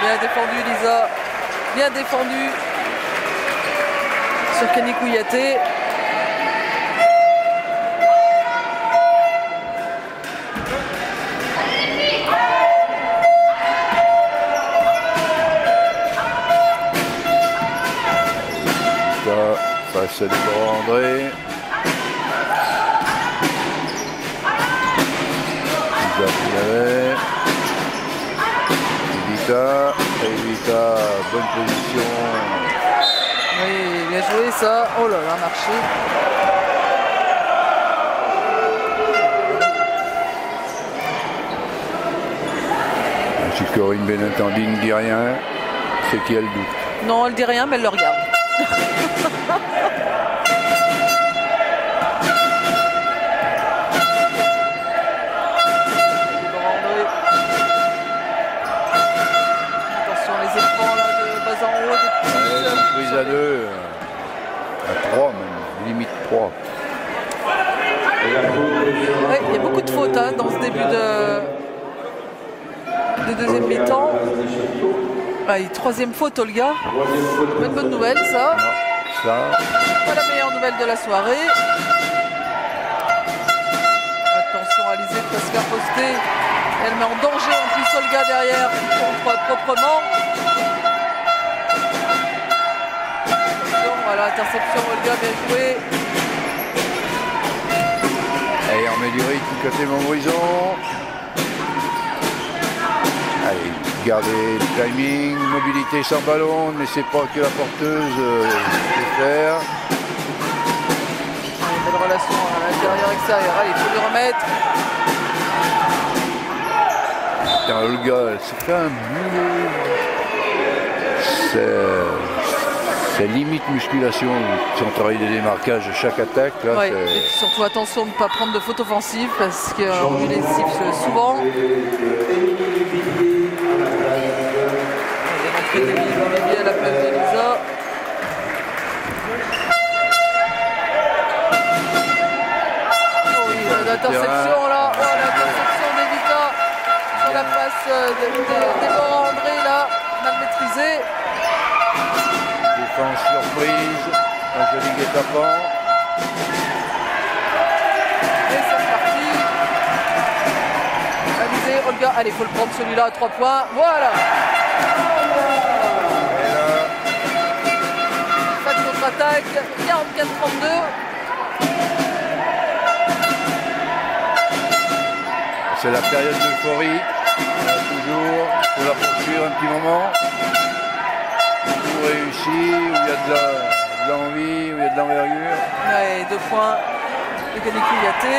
Bien défendu Lisa, bien défendu sur Kenny Kouyaté. À Déborah André. Evita. Evita, bonne position. Oui, bien joué ça. Oh là là, marché. Si Corinne Benatendi ne dit rien, c'est qu'il y a le doute. Non, elle dit rien, mais elle le regarde. à 2, à 3 même, limite 3. Ouais, il y a beaucoup de fautes hein, dans ce début de, de deuxième mi-temps. Ah, et troisième faute, Olga. Pas une bonne nouvelle, ça. Non, ça, Pas la meilleure nouvelle de la soirée. Attention, Alizé de se faire poster. Elle met en danger en plus Olga derrière qui contre proprement. Attention, voilà, interception Olga, bien joué. Allez, on met du côté Montbrison. Gardez le timing, mobilité sans ballon, ne laissez pas que la porteuse euh, le faire. Allez, belle relation à l'intérieur-extérieur. Allez, il faut lui remettre. Putain, elle s'est fait un boulot. C'est- C'est limite musculation, son travail de démarquage de chaque attaque. Là, Ouais, c'est- et puis surtout attention de ne pas prendre de faute offensive parce qu'on lui les siffle souvent. Défense surprise, un joli guet-apens. Et c'est reparti. Alizé, Olga, allez, faut le prendre celui-là à 3 points. Voilà. Et là, Pas de contre-attaque. 44-32. c'est la période d'euphorie. Euh, toujours, il faut la poursuivre un petit moment. Où il y a de l'envie, où il y a de l'envergure. Ouais, deux points de Canicouliaté.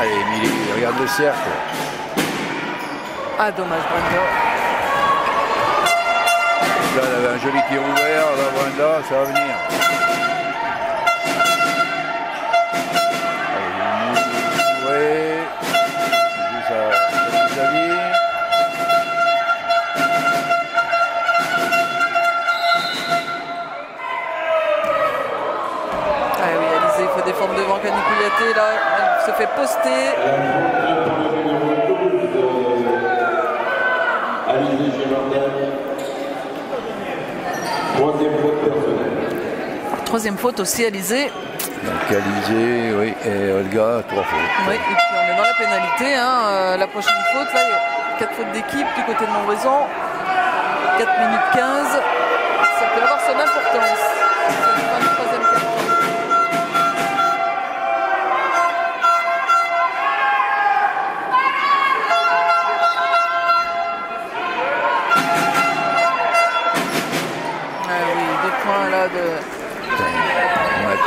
Allez, Émilie, regarde le cercle. Ah, dommage, Brenda. Là, elle avait un joli tir ouvert. Là, Brenda, ça va venir. Allez, ouais. Joue sa sa vis-à-vis. Ah oui, Devant Canicouliaté. Là, elle se fait poster. Troisième faute personnelle. Troisième faute aussi, Alizé. Donc, Alizé, oui, et Olga, trois fautes. Oui, et puis on est dans la pénalité. hein. Euh, la prochaine faute, là, il y a 4 fautes d'équipe du côté de Montbrison. 4 minutes 15. Ça peut avoir son importance.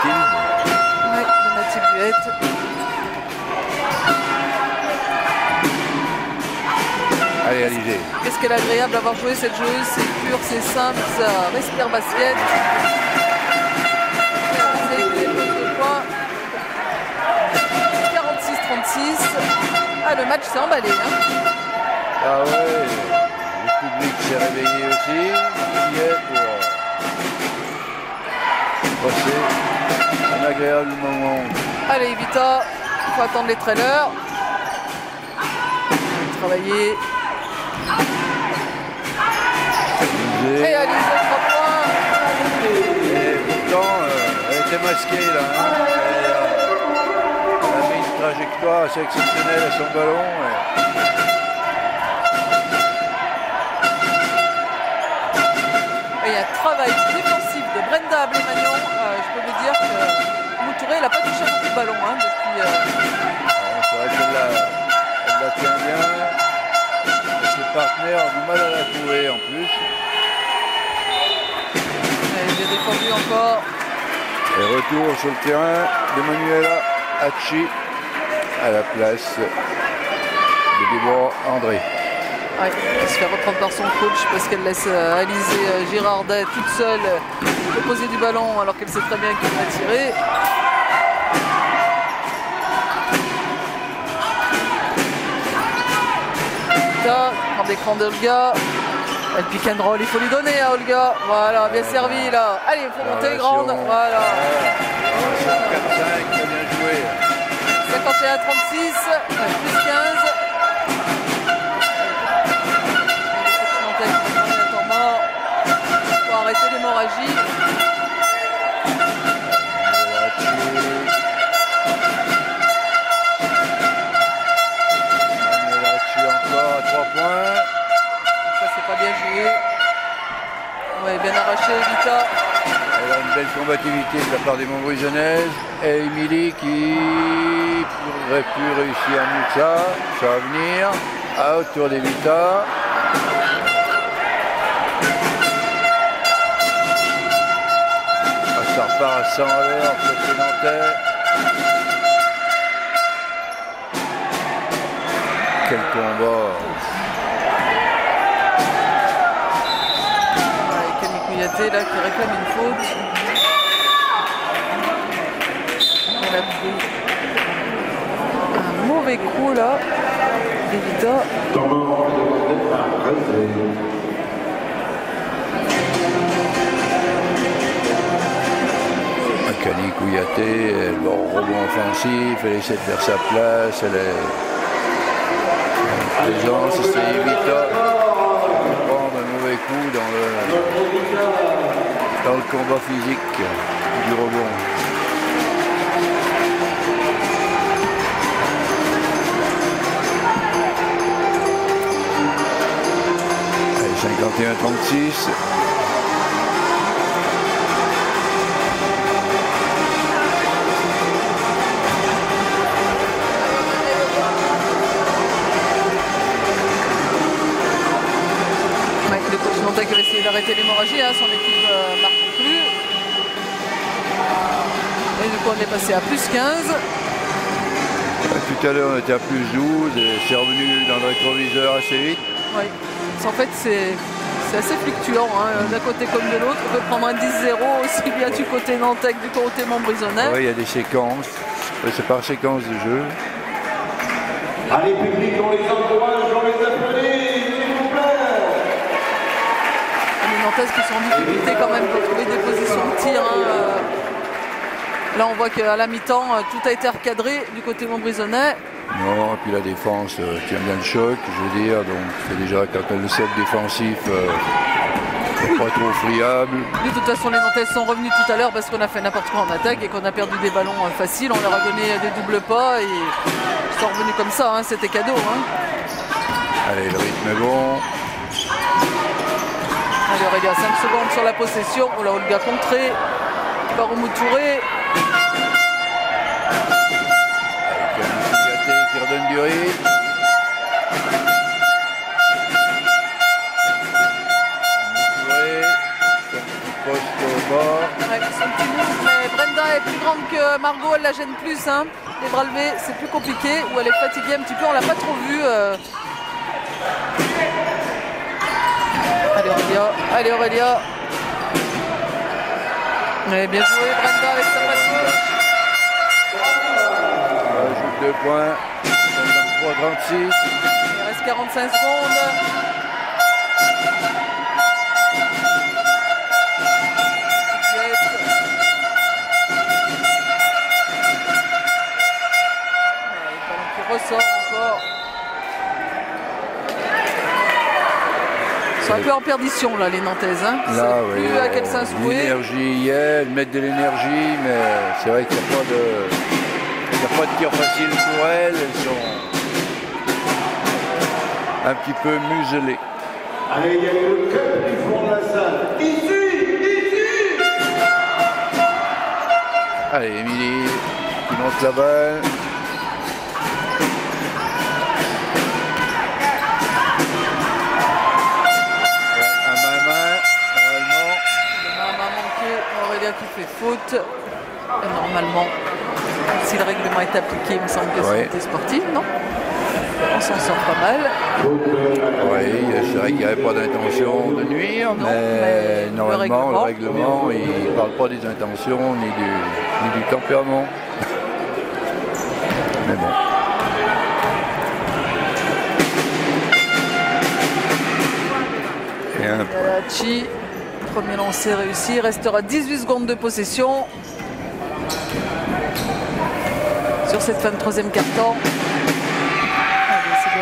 Ouais, de. Allez, Alizé. Qu'est-ce qu'elle est agréable d'avoir joué cette joueuse, c'est pur, c'est simple, ça respire basket. C'est une pose de points. 46-36. Ah, le match s'est emballé. Hein. Ah ouais, le public s'est réveillé aussi. Il est pour? Passer un agréable moment. Allez, Vita, il faut attendre les trailers. Travailler. Et Alice, 3 points. Et pourtant, euh, elle était masquée là. hein. Elle, a- elle avait une trajectoire assez exceptionnelle à son ballon. et- Et il y a un travail Euh, je peux vous dire que Moutouré n'a pas touché beaucoup de ballons hein, depuis. euh, Alors, C'est vrai qu'elle la, elle la tient bien. Et ses partenaires ont du mal à la trouver en plus. elle est défendu encore. Et retour sur le terrain de Manuela Hachi à la place de Déborah André. Ouais, elle se fait reprendre par son coach parce qu'elle laisse euh, Alizé euh, Girardet toute seule euh, déposer du ballon alors qu'elle sait très bien qu'il va tirer. Prend l'écran d'Olga. Elle pick and roll, il faut lui donner à Olga. Voilà, bien servi là. Allez, il faut monter grande. Voilà. 4-5, bien joué. 51-36, plus 15. Il faut arrêter l'hémorragie. encore à 3 points. Ça c'est pas bien joué. Ouais, bien arraché Vita. Elle a une belle combativité de la part des Montbrisonnaises. Et Émilie qui aurait pu réussir mieux que ça. Va venir. À autour des Vita. Ah, repart à 100 à l'heure, côté nantais. Quel combat Ouais, Camille Kouyaté là qui réclame une faute. Elle a pris un mauvais coup là. Evita. Akali Kouyaté, au rebond offensif, elle essaie de faire sa place, elle est présence, c'est Evita de prendre un mauvais coup dans le, dans le combat physique du rebond. Allez, 51-36. Est passé à plus 15. Tout à l'heure on était à plus 12 et c'est revenu dans le rétroviseur assez vite. Oui. En fait c'est c'est assez fluctuant, hein, d'un côté comme de l'autre. On peut prendre un 10-0 aussi bien du côté nantais que du côté montbrisonnais. Ouais, il y a des séquences, Ouais, c'est par séquence de jeu. Allez, public, on les encourage, on les applaudit, s'il vous plaît. Les Nantaises qui sont en difficulté quand même pour trouver des positions de tir. hein, euh. Là on voit qu'à la mi-temps euh, tout a été recadré du côté montbrisonnais. Non, et puis la défense euh, tient bien le choc, je veux dire. Donc c'est déjà quand le cercle défensif euh, pas trop friable. De toute façon, les Nantaises sont revenus tout à l'heure parce qu'on a fait n'importe quoi en attaque et qu'on a perdu des ballons euh, faciles. On leur a donné des doubles pas et ils sont revenus comme ça. hein, C'était cadeau. hein. Allez, le rythme est bon. Allez, Aurélia, 5 secondes sur la possession. Oh là, Olga contré par Oumou Touré. Avec un Moussigaté petit poste au bord. Ouais, son petit move, mais Brenda est plus grande que Margot, elle la gêne plus. hein. Les bras levés, c'est plus compliqué. Ou elle est fatiguée un petit peu, on l'a pas trop vue. euh. Allez Aurélia, allez Aurélia. Ouais, bien joué Brenda avec sa passe gauche. Ajoute deux points. 53-36. Il reste 45 secondes. Ressort encore. Ils sont un peu en perdition là les Nantaises. Hein. Là, oui. plus à quel sens jouer. L'énergie y est, elles mettent de l'énergie, mais c'est vrai qu'il n'y a pas de. Il n'y a pas de tir facile pour elles. Elles sont un petit peu muselées. Allez, il y a le cœur du fond de la salle. Ici, ici. Allez, Émilie qui monte la balle. Ouais, Un main à main, normalement. Le main a manqué, Aurélia qui fait faute. Normalement, si le règlement est appliqué, il me semble que c'est sportive, non? On s'en sort pas mal. Oui, c'est vrai qu'il n'y avait pas d'intention de nuire, Non, mais, mais le normalement, le règlement- règlement, il ne parle pas des intentions ni du, ni du tempérament. <laughs> Mais bon. Et Yalachi, premier lancé réussi. Il restera 18 secondes de possession. Sur cette fin de troisième quart-temps.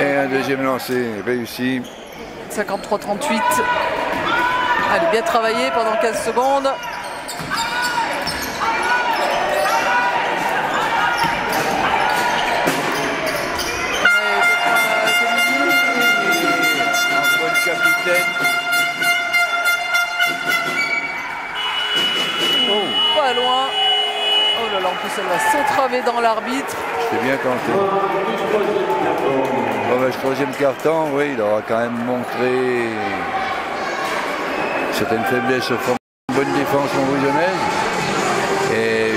Et un deuxième lancé réussi. 53-38. Allez, bien travaillé pendant 15 secondes. Capitaine. Pas loin. Oh là là, en plus elle va s'entraver dans l'arbitre. C'est bien tenté. Mauvais troisième carton, oui, il aura quand même montré certaines faiblesses. Une bonne défense montbrisonnaise et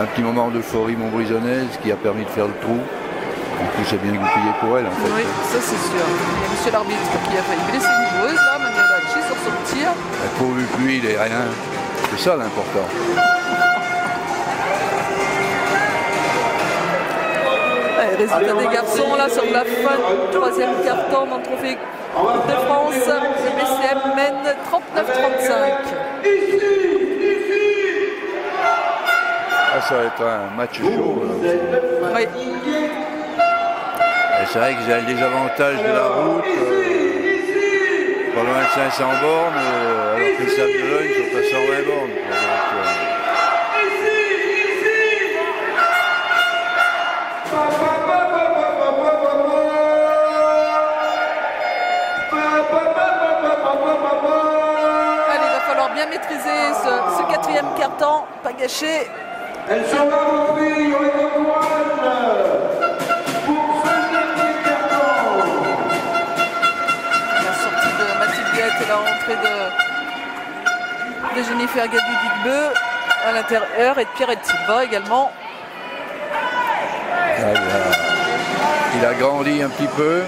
un petit moment d'euphorie montbrisonnaise qui a permis de faire le trou. En plus, c'est bien goupillé pour elle en fait. Oui, ça c'est sûr. Il y a monsieur l'arbitre qui a failli blesser une joueuse là, Manuelachi sur son tir. Pourvu que lui, il est rien. C'est ça l'important. Résultat des garçons là sur la fin du troisième carton dans le trophée de France. Le BCM mène 39-35. Ah, ça va être un match chaud. Oui. C'est vrai que j'ai le désavantage de la route. euh, pas loin de 500 bornes, euh, alors que les Sables d'Olonne sont à 120 bornes. Donc, euh, maîtriser ce, ce quatrième carton, pas au courage pour ce dernier carton. La sortie de Mathilde Guette et la rentrée de, de Jennifer Gadu-Digbeu à l'intérieur et de Pierrette Silva également. là, il, a, il a grandi un petit peu.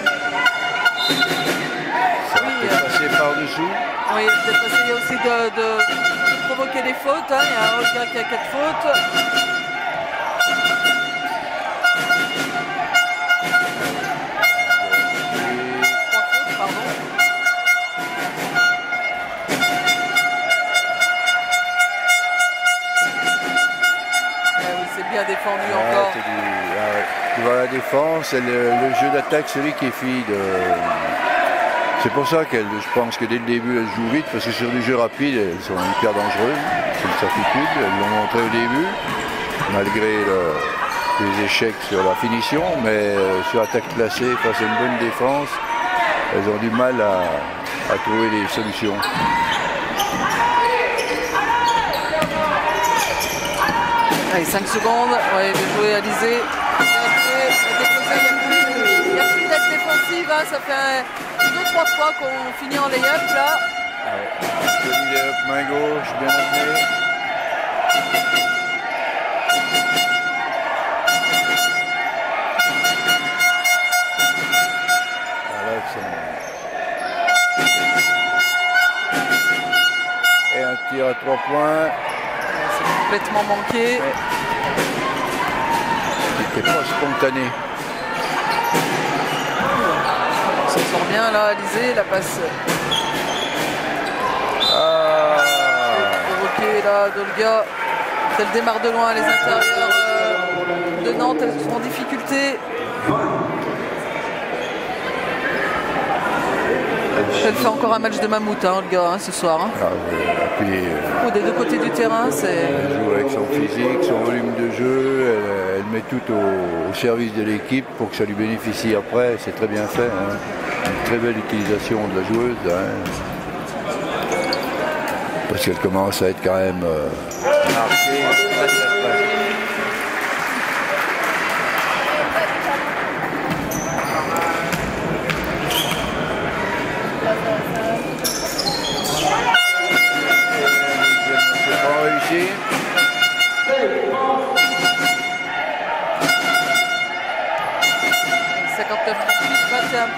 Passer par-dessous. Oui, peut-être essayer aussi de, de- de provoquer des fautes. hein. Il y a Olga qui a quatre fautes. Trois fautes, pardon. Ah oui, c'est bien défendu encore. ah ouais. Tu vois la défense, le, le jeu d'attaque, c'est lui qui est fille de. C'est pour ça qu'elle, je pense que dès le début, elle joue vite, parce que sur du jeu rapide, elles sont hyper dangereuses. C'est une certitude. Elles l'ont montré au début, malgré le- les échecs sur la finition, mais euh, sur attaque placée, face à une bonne défense, elles ont du mal à, à trouver des solutions. Allez, 5 secondes. Ouais, Alizé. Bien joué, déposé. Il a plus défensive. hein. Ça fait 2-3 fois qu'on finit en lay-up là. Joli lay-up, main gauche, bien amené. Voilà, c'est- Et un tir à trois points C'est complètement manqué. qui n'était pas spontané. On s'en sort bien là, Alizé. La passe Ah, provoquée là d'Olga. Elle démarre de loin. Les intérieurs euh, de Nantes, elles sont en difficulté. Elle fait encore un match de mammouth, hein, Olga, hein, ce soir. hein. ah, puis, euh, des deux côtés du terrain, c'est. Elle joue avec son physique, son volume de jeu, elle, elle met tout au, au service de l'équipe pour que ça lui bénéficie après, c'est très bien fait. hein. Très belle utilisation de la joueuse. hein. Parce qu'elle commence à être quand même euh,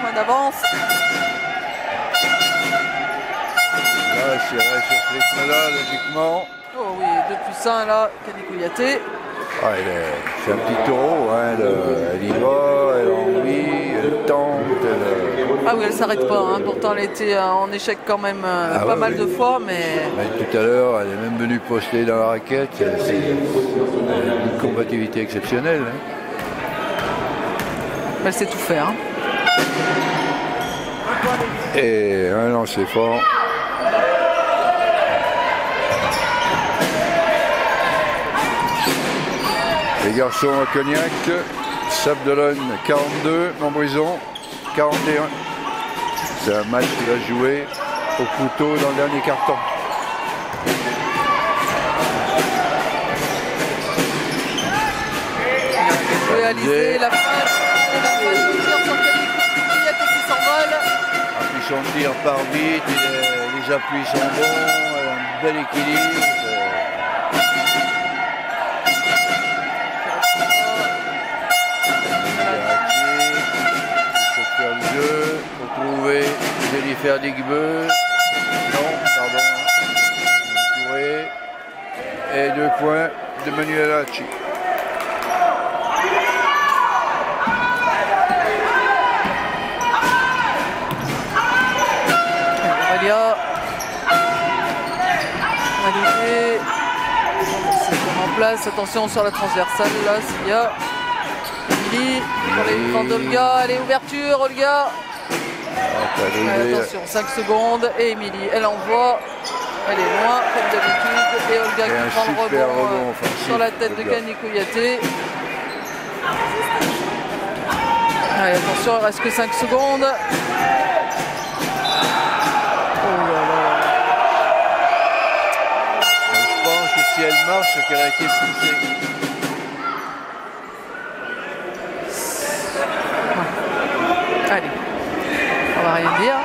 points d'avance. Là, c'est vrai sur ce rythme-là, logiquement. Oh oui, 2 plus 1 là, Kadikouyaté. Ah, elle est- c'est un petit taureau, hein, elle, elle y va, elle envie, elle tente. Ah oui, elle s'arrête pas. Hein. Pourtant, elle été euh, en échec quand même euh, Ah pas mal oui. de fois, mais Mais tout à l'heure, elle est même venue poster dans la raquette. C'est une combativité exceptionnelle. hein. elle sait tout faire. Hein. Et un lancer fort. Les garçons à Cognac, Sabdelon 42, Montbrison 41. C'est un match qui va jouer au couteau dans le dernier carton. Tir par vite, les, appuis sont bons, a un bel équilibre. trouver Jennifer Digbeu. Non, pardon. Touré. Et deux points de Manuel Hachi. Aurélia. Validé. C'est en place. Attention sur la transversale là, s'il y a. Pour les d'Olga. Allez, ouverture, Olga. Attention, 5 secondes. Et Emily, elle envoie. Elle est loin, comme d'habitude. Et Olga Et qui prend le rebond, rebond euh, sur la tête de Olga. Kani Kouyaté. Allez, attention, il reste que 5 secondes. Oh là là. Marche, c'est qu'elle a été poussée. Allez, on va rien dire.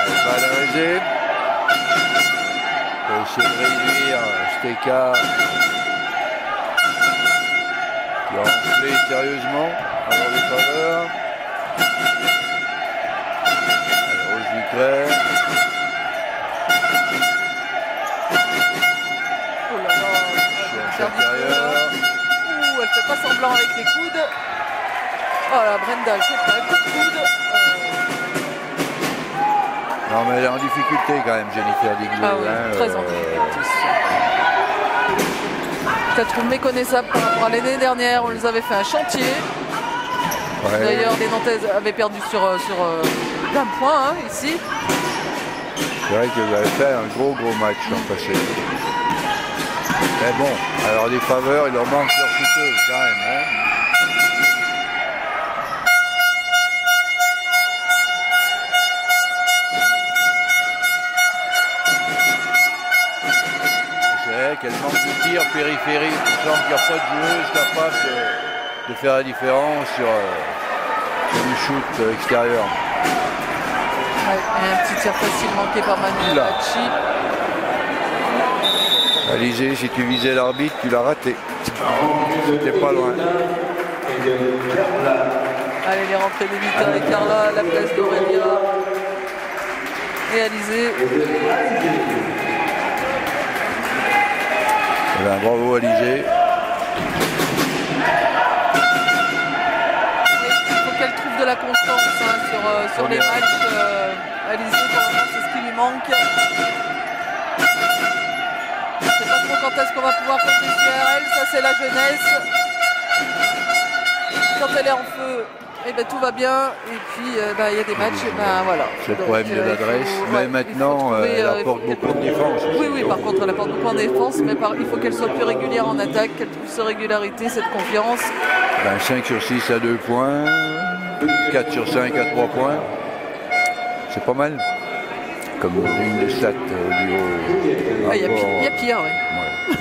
Elle va la raiser. Pour essayer de réduire cet écart qui a enflé sérieusement avant les faveurs. Rose Ducret. Oh là là. Cherche Perdu intérieur. Ouh, elle fait pas semblant avec les coudes. Oh là, Brenda, elle fait pas un coup de coude. Euh, Non mais elle est en difficulté quand même, Jennifer Digley. Ah oui, hein, très en euh, difficulté. Trouve méconnaissable par rapport à l'année dernière. On les avait fait un chantier. ouais. D'ailleurs, les Nantaises avaient perdu sur, euh, sur euh, d'un point hein, ici. C'est vrai que vous avez fait un gros gros match l'an passé. Mais bon, alors les faveurs, il leur manque leur shooteuse quand même. hein. Qu'elle manque de tir périphérique. Il semble qu'il n'y a pas de joueuse capable de, de faire la différence sur, euh, sur du shoot extérieur. Ouais, un petit tir facile manqué par Manu. Alizé, si tu visais l'arbitre, tu l'as raté. C'était pas loin. Allez, les rentrées d'Evita et Carla la place d'Aurélia. Réalisé. Eh ben, bravo Alizé. Il faut qu'elle trouve de la constance hein, sur, euh, sur les matchs. Euh, Alizé, pour c'est ce qui lui manque. Je sais pas trop quand est-ce qu'on va pouvoir compter sur elle. Ça, c'est la jeunesse. Quand elle est en feu, eh ben, tout va bien. Et puis, euh, bah, il y a des matchs. et ben, voilà. C'est le problème de euh, l'adresse. Mais ouais, maintenant, trouver, euh, elle apporte beaucoup de défense. Oui, oui, par contre, elle apporte beaucoup en défense, mais par- il faut qu'elle soit plus régulière en attaque, qu'elle trouve sa régularité, cette confiance. Ben, 5 sur 6 à 2 points. 4 sur 5 à 3 points. C'est pas mal. Comme une des stats euh, du haut. Ah, Il y, a pire, oui. ouais.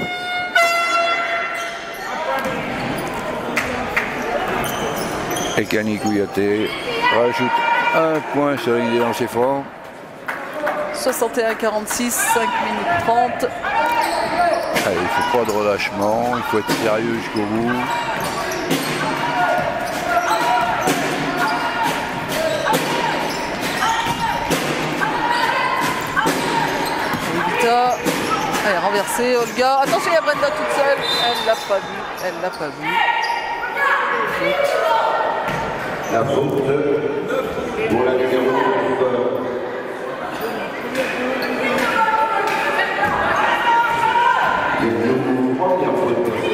Et Kani Kouyaté rajoute un point sur l'idée dans ses francs. 61-46, 5 minutes 30. Allez, il ne faut pas de relâchement, il faut être sérieux jusqu'au bout. Renversée, Olga. Attention, il y a Brenda toute seule. Elle l'a pas vu. elle l'a pas vu. La faute pour la numéro 9.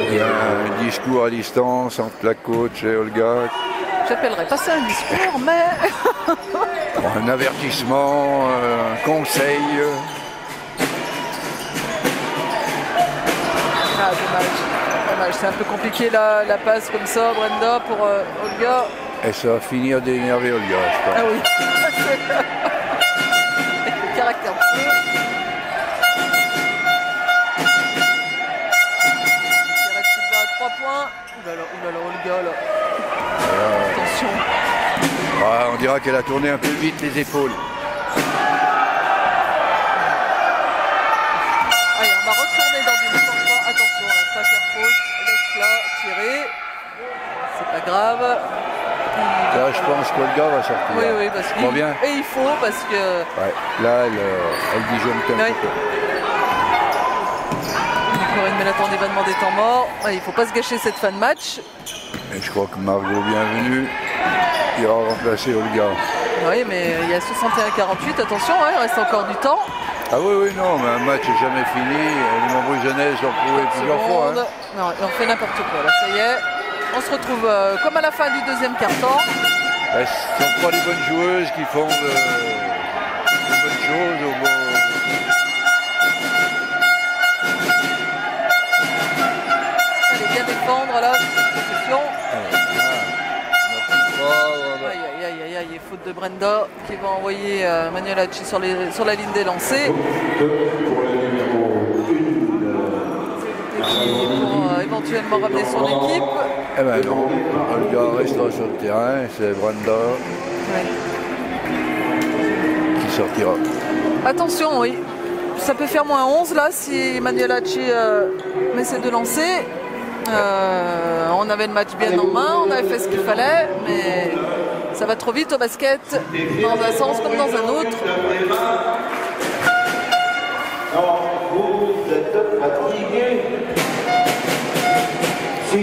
Il y a un discours à distance entre la coach et Olga. J'appellerais pas ça un discours, mais Un avertissement, un conseil. Ah, dommage. Dommage, c'est un peu compliqué la, la passe comme ça, Brenda, pour euh, Olga. Et ça va finir d'énerver Olga, je Ah oui. <laughs> Le caractère à 3 points. Oulala, oulala, Olga là. Attention. Ah, on dira qu'elle a tourné un peu vite les épaules. Allez, on va retourner dans une fois. Attention, on va pas faire faute. Laisse-la tirer. C'est pas grave. Pense qu'Olga va sortir. Oui, oui, parce qu'il bien. et il faut parce que Ouais. Là, elle, euh, elle disjoncte un Ouais. petit peu. Corinne Mélaton va demander temps mort. Ouais, il faut pas se gâcher cette fin de match. Et je crois que Margot Bienvenue ira remplacer Olga. Oui, mais il y a 61-48. Attention, ouais, il reste encore du temps. Ah oui, oui, non, mais un match n'est jamais fini. Les nombreux jeunesses l'ont prouvé plusieurs fois. Hein. Non, on fait n'importe quoi. Là, ça y est. On se retrouve euh, comme à la fin du deuxième quart-temps. Ben, Ce sont pas les bonnes joueuses qui font de, de bonnes choses au bon. Allez, bien défendre là. Possession. Ah, Aïe, aïe, aïe, aïe, aïe. Et faute de Brenda qui va envoyer euh, Manuel Hachi sur, les- sur la ligne des lancers. Pour la numéro 1. Pour euh, éventuellement ramener son équipe. Eh ben non, Olga restera sur le terrain, c'est Brenda Ouais. qui sortira. Attention, oui. Ça peut faire moins 11 là si Manuel Hachi euh, met ses deux lancers. Euh, on avait le match bien en main, on avait fait ce qu'il fallait, mais ça va trop vite au basket, dans un sens comme dans un autre. Non, vous êtes fatigué. Si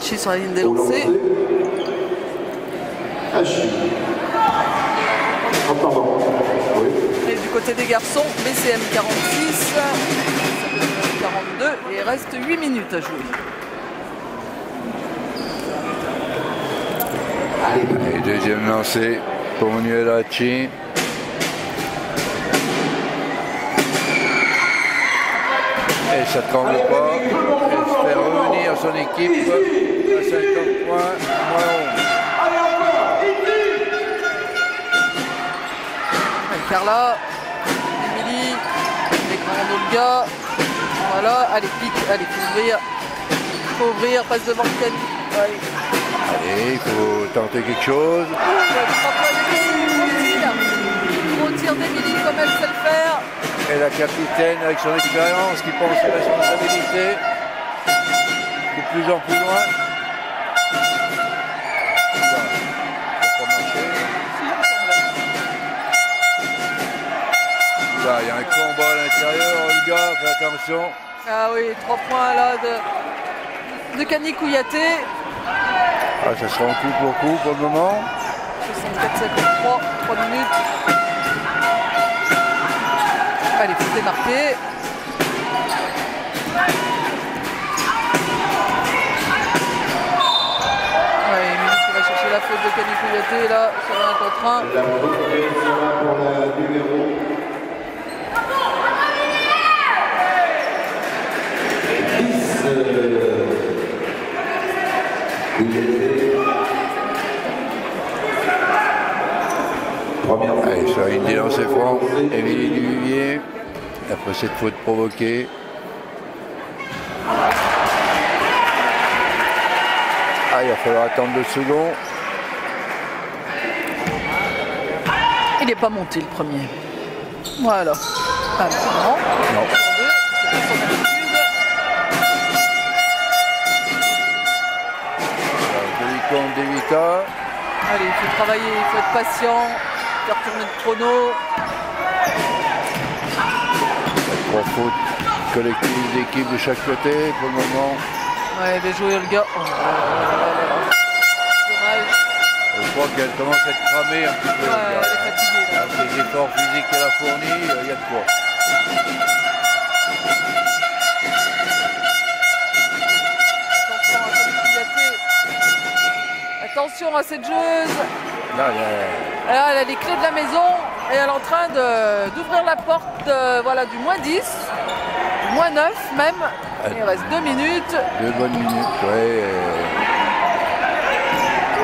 Sur la ligne des lancers. Et du côté des garçons, BCM 46, 42, et il reste 8 minutes à jouer. Et deuxième lancé pour Manuel Hachi. Et ça ne tremble pas. Elle se fait revenir son équipe à 50 points, moins 11. Allez encore, ici. Avec Carla, Émilie, les grands Olga. Voilà, allez, pique, allez, faut ouvrir. Faut ouvrir, passe devant le Ken. Allez. Allez, il faut tenter quelque chose. Tir. Comme elle sait le faire. Et la capitaine, avec son expérience, qui prend ses responsabilités de plus en plus loin. Là, il y a un combat à l'intérieur, Olga, fais attention. Ah oui, trois points là de, de Kani Kouyaté. Ah, ça sera en coup pour coup pour le moment. 64-53, 3 minutes fallait va démarquer. la faute de Canicuyaté là sur un contre 1. Faire une des lancers francs. Émilie Duvivier, après cette faute provoquée. Ah, il va falloir attendre deux secondes. Il n'est pas monté le premier. Voilà. Ah, non. Non. C'est pas son habitude. Joli compte d'Evita. Allez, il faut travailler, il faut être patient, faire tourner le chrono. Trois fautes collectives d'équipe de chaque côté pour le moment. Ouais, bien joué le gars. Oh. Dommage. Je crois qu'elle commence à être cramée un petit peu. Ouais, elle est hein. fatiguée, là. Avec les efforts physiques qu'elle a fournis, euh, il y a de quoi. Attention à cette joueuse. Là, là, Alors, elle a les clés de la maison et elle est en train d'ouvrir la porte euh, voilà, du moins 10, du moins 9 même. Il reste 2 minutes. deux bonnes minutes. Ouais, euh.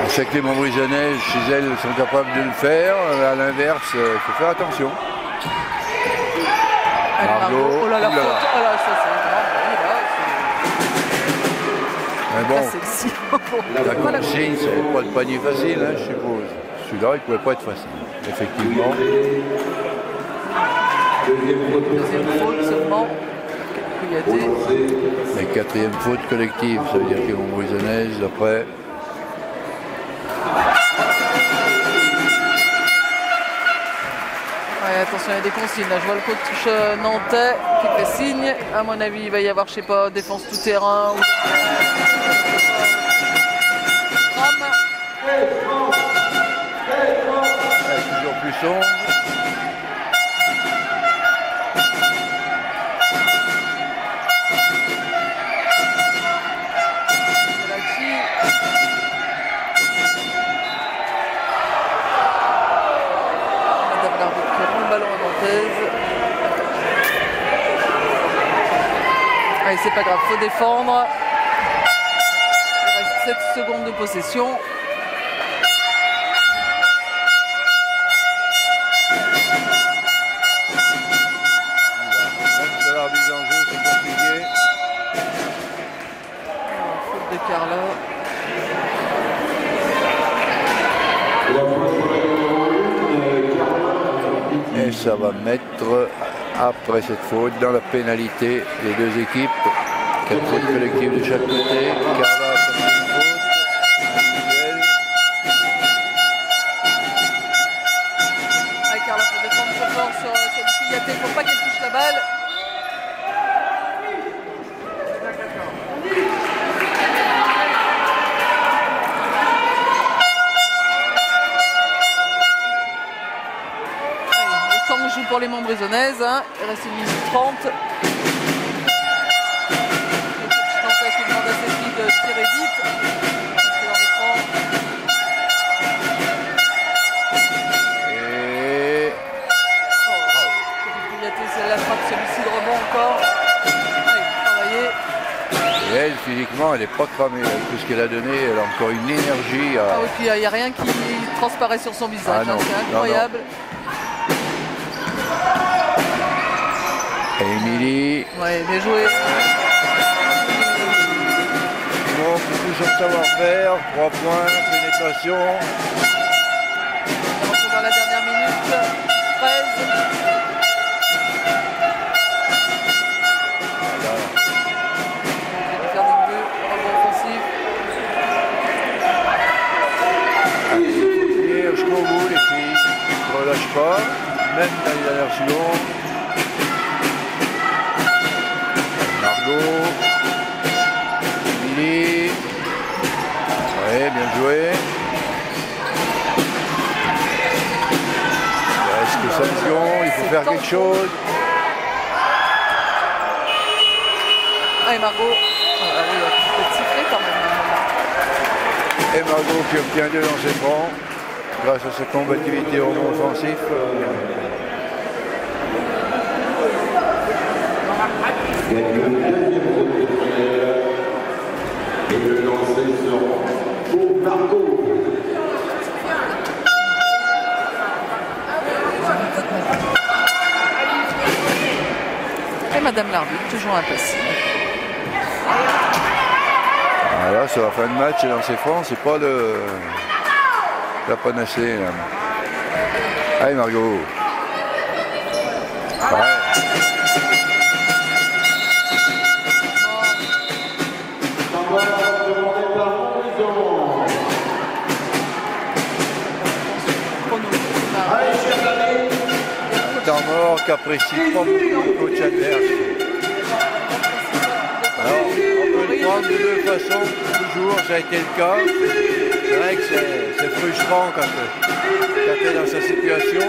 On sait que les Montbrisonnais, chez elles, sont capables de le faire. À l'inverse, euh, il faut faire attention. Margot. Oh là là. Oh là, ça c'est Mais grave. bon, la consigne, c'est pas le panier facile, hein, je suppose. Celui-là, il pouvait pas être facile. Effectivement. Deuxième faute seulement. Kouyaté. La quatrième faute collective, ça veut dire que les Montbrisonnaises, après, Ouais, attention, il y a des consignes. Là, je vois le coach euh, nantais qui fait signe. À mon avis, il va y avoir, je sais pas, défense tout terrain. Ou... Nantaise. Allez, c'est pas grave, faut défendre. Il reste 7 secondes de possession. Même sur l'arbitre en jeu, c'est compliqué. Alors, Faute de Carla. La faute pour la numéro 1, Et ça va mettre, après cette faute, dans la pénalité, les deux équipes. Quatre fautes collectives de chaque côté. Carla, quatrième faute. Individuelle. Allez, Carla, faut défendre très fort sur euh, cette Kouyaté. Faut pas qu'elle touche la balle. Allez, Le temps joue Hein. Il reste une minute 30. Le coach nantais qui demande à ses filles de tirer vite. Et c'est la frappe, celui-ci de rebond encore. Allez, travailler. Et elle, physiquement, elle n'est pas cramée. Avec tout ce qu'elle a donné, elle a encore une énergie à... Ah oui, puis il n'y a rien qui transparaît sur son visage. Ah hein, c'est non, incroyable. Émilie, Ouais, bien joué. Simon, tout son savoir-faire, 3 points, pénétration. On dans la dernière minute. 13. Voilà. Offensif. Tenir jusqu'au bout, les filles. Ne relâche pas, même dans les dernières secondes. Margot. Émilie. Ouais, bien joué. Il reste que 5 secondes, il faut faire quelque chose. Allez, Margot. Ah oui, il va peut-être siffler quand même. moment. Et Margot qui obtient deux lancers francs grâce à sa combativité au offensif. et Marco. Et Madame l'arbitre, toujours impassible. Voilà, sur la fin de match, dans ces francs, c'est pas le... la panacée. Allez Margot Mort qu'apprécie pas le coach adverse. Alors, on peut le prendre de deux façons, toujours, ça a été le cas. C'est vrai que c'est frustrant quand, quand tu es dans sa situation.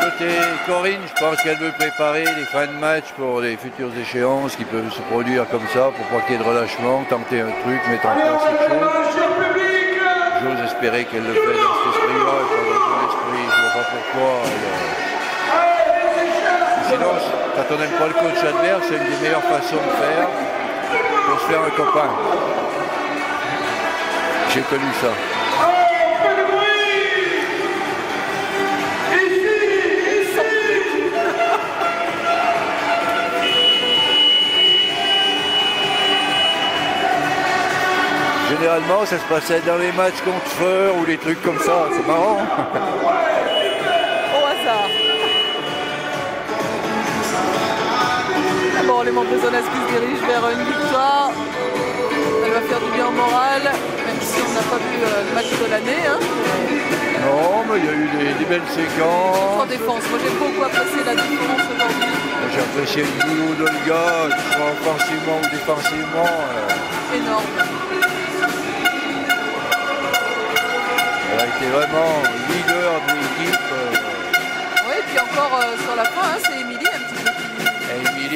Côté Corinne, je pense qu'elle veut préparer les fins de match pour les futures échéances qui peuvent se produire comme ça, pour pas qu'il y ait de relâchement, tenter un truc, mettre en place quelque chose. J'ose espérer qu'elle le fait dans cet esprit-là dans un esprit, je ne vois pas pourquoi. Elle, Quand on n'aime pas le coach adverse, c'est une des meilleures façons de faire pour se faire un copain. J'ai connu ça. Généralement, ça se passait dans les matchs contre Feur ou les trucs comme ça. C'est marrant. Les Montpezonaises qui se dirigent vers une victoire. Elle va faire du bien au moral, même si on n'a pas vu euh, le match de l'année. Hein. Non, mais il y a eu des, des belles séquences. En défense, moi j'ai beaucoup apprécié la défense aujourd'hui. J'ai apprécié le boulot d'Olga, que ce soit offensivement ou défensivement. euh, Énorme. elle a été vraiment leader de l'équipe. euh, Oui, et puis encore euh, sur la fin, hein, c'est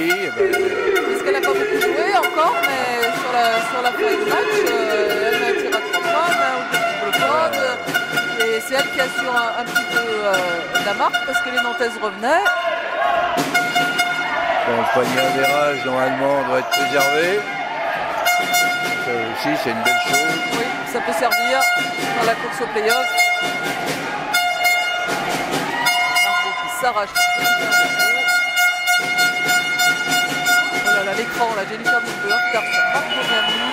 eh ben, Parce qu'elle n'a pas beaucoup joué encore, mais sur la, sur la fin du match, euh, elle met un tir à trois points, un double pod, et c'est elle qui assure un, un petit peu euh, la marque parce que les Nantaises revenaient. bon, le panier à virage, normalement, doit être préservé. Ça aussi, c'est une belle chose. Oui, ça peut servir dans la course au playoff. S'arrache. Oh là là, l'écran, là, Jennifer sur Margot Bienvenue.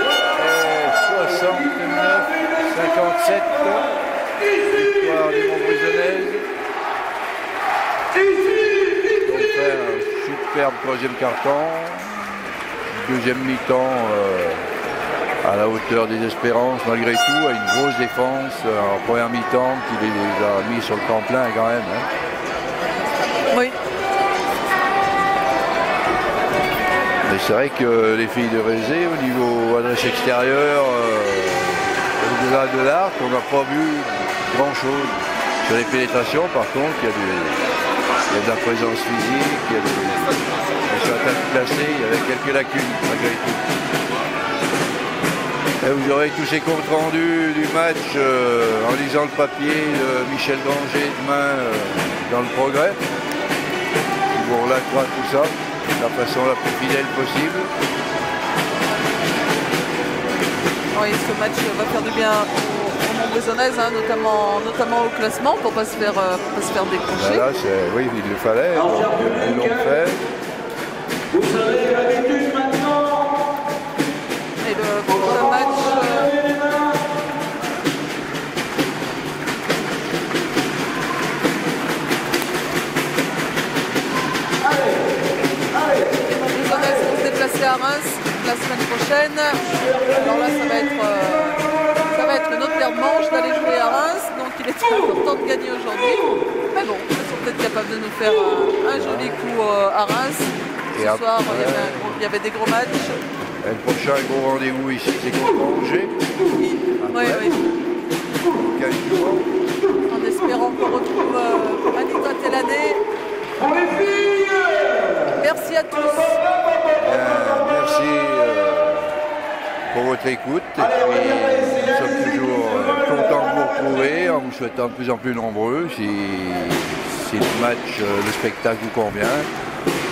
Euh, Et 69, 57. Victoire des Montbrésonnaises. Donc fait un superbe troisième carton. Deuxième mi-temps euh, à la hauteur des espérances malgré tout, à une grosse défense euh, en première mi-temps qui les a mis sur le temps plein quand même. hein. oui, c'est vrai que les filles de Rézé, au niveau adresse extérieure, euh, au-delà de l'arc, on n'a pas vu grand-chose. Sur les pénétrations, par contre, il y, a de la présence physique, il y a des, attaques placées, il y avait quelques lacunes malgré tout. Vous aurez tous ces comptes rendus du match euh, en lisant le papier de Michel Granger demain euh, dans le progrès. Qui vous relatera tout ça de la façon la plus fidèle possible. oui, ce match va faire du bien aux, Montbrésonnaises, hein, notamment, notamment au classement, pour ne pas, se faire, euh, pour pas se faire décrocher. Là, c'est, oui, il le fallait, donc ils l'ont fait. Vous l'habitude à Reims la semaine prochaine. Alors là, ça va être, euh, ça va être une autre paire de manches d'aller jouer à Reims. Donc il est important de gagner aujourd'hui. Mais bon, ils sont peut-être capables de nous faire un, un joli coup euh, à Reims. Ce Et après- soir, il y, avait un gros- il y avait des gros matchs. Et le prochain gros rendez-vous ici, c'est contre Angers. Oui, oui. 15 jours. En espérant qu'on retrouve euh, Anita Telané. Merci à tous. Bien, merci euh, pour votre écoute. Et puis, nous sommes toujours euh, contents de vous retrouver en vous souhaitant de plus en plus nombreux. Si, si le match, euh, le spectacle vous convient,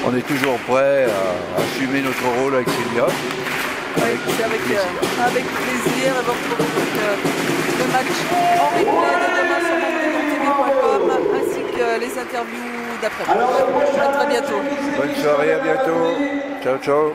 on est toujours prêt à, assumer notre rôle avec Sylvia. C'est avec, euh, avec plaisir. Et vous retrouvez donc, euh, le match en replay de demain sur montbélion-tv.com ainsi que les interviews d'après. À très bientôt. Bonne soirée, à bientôt. Ciao, ciao.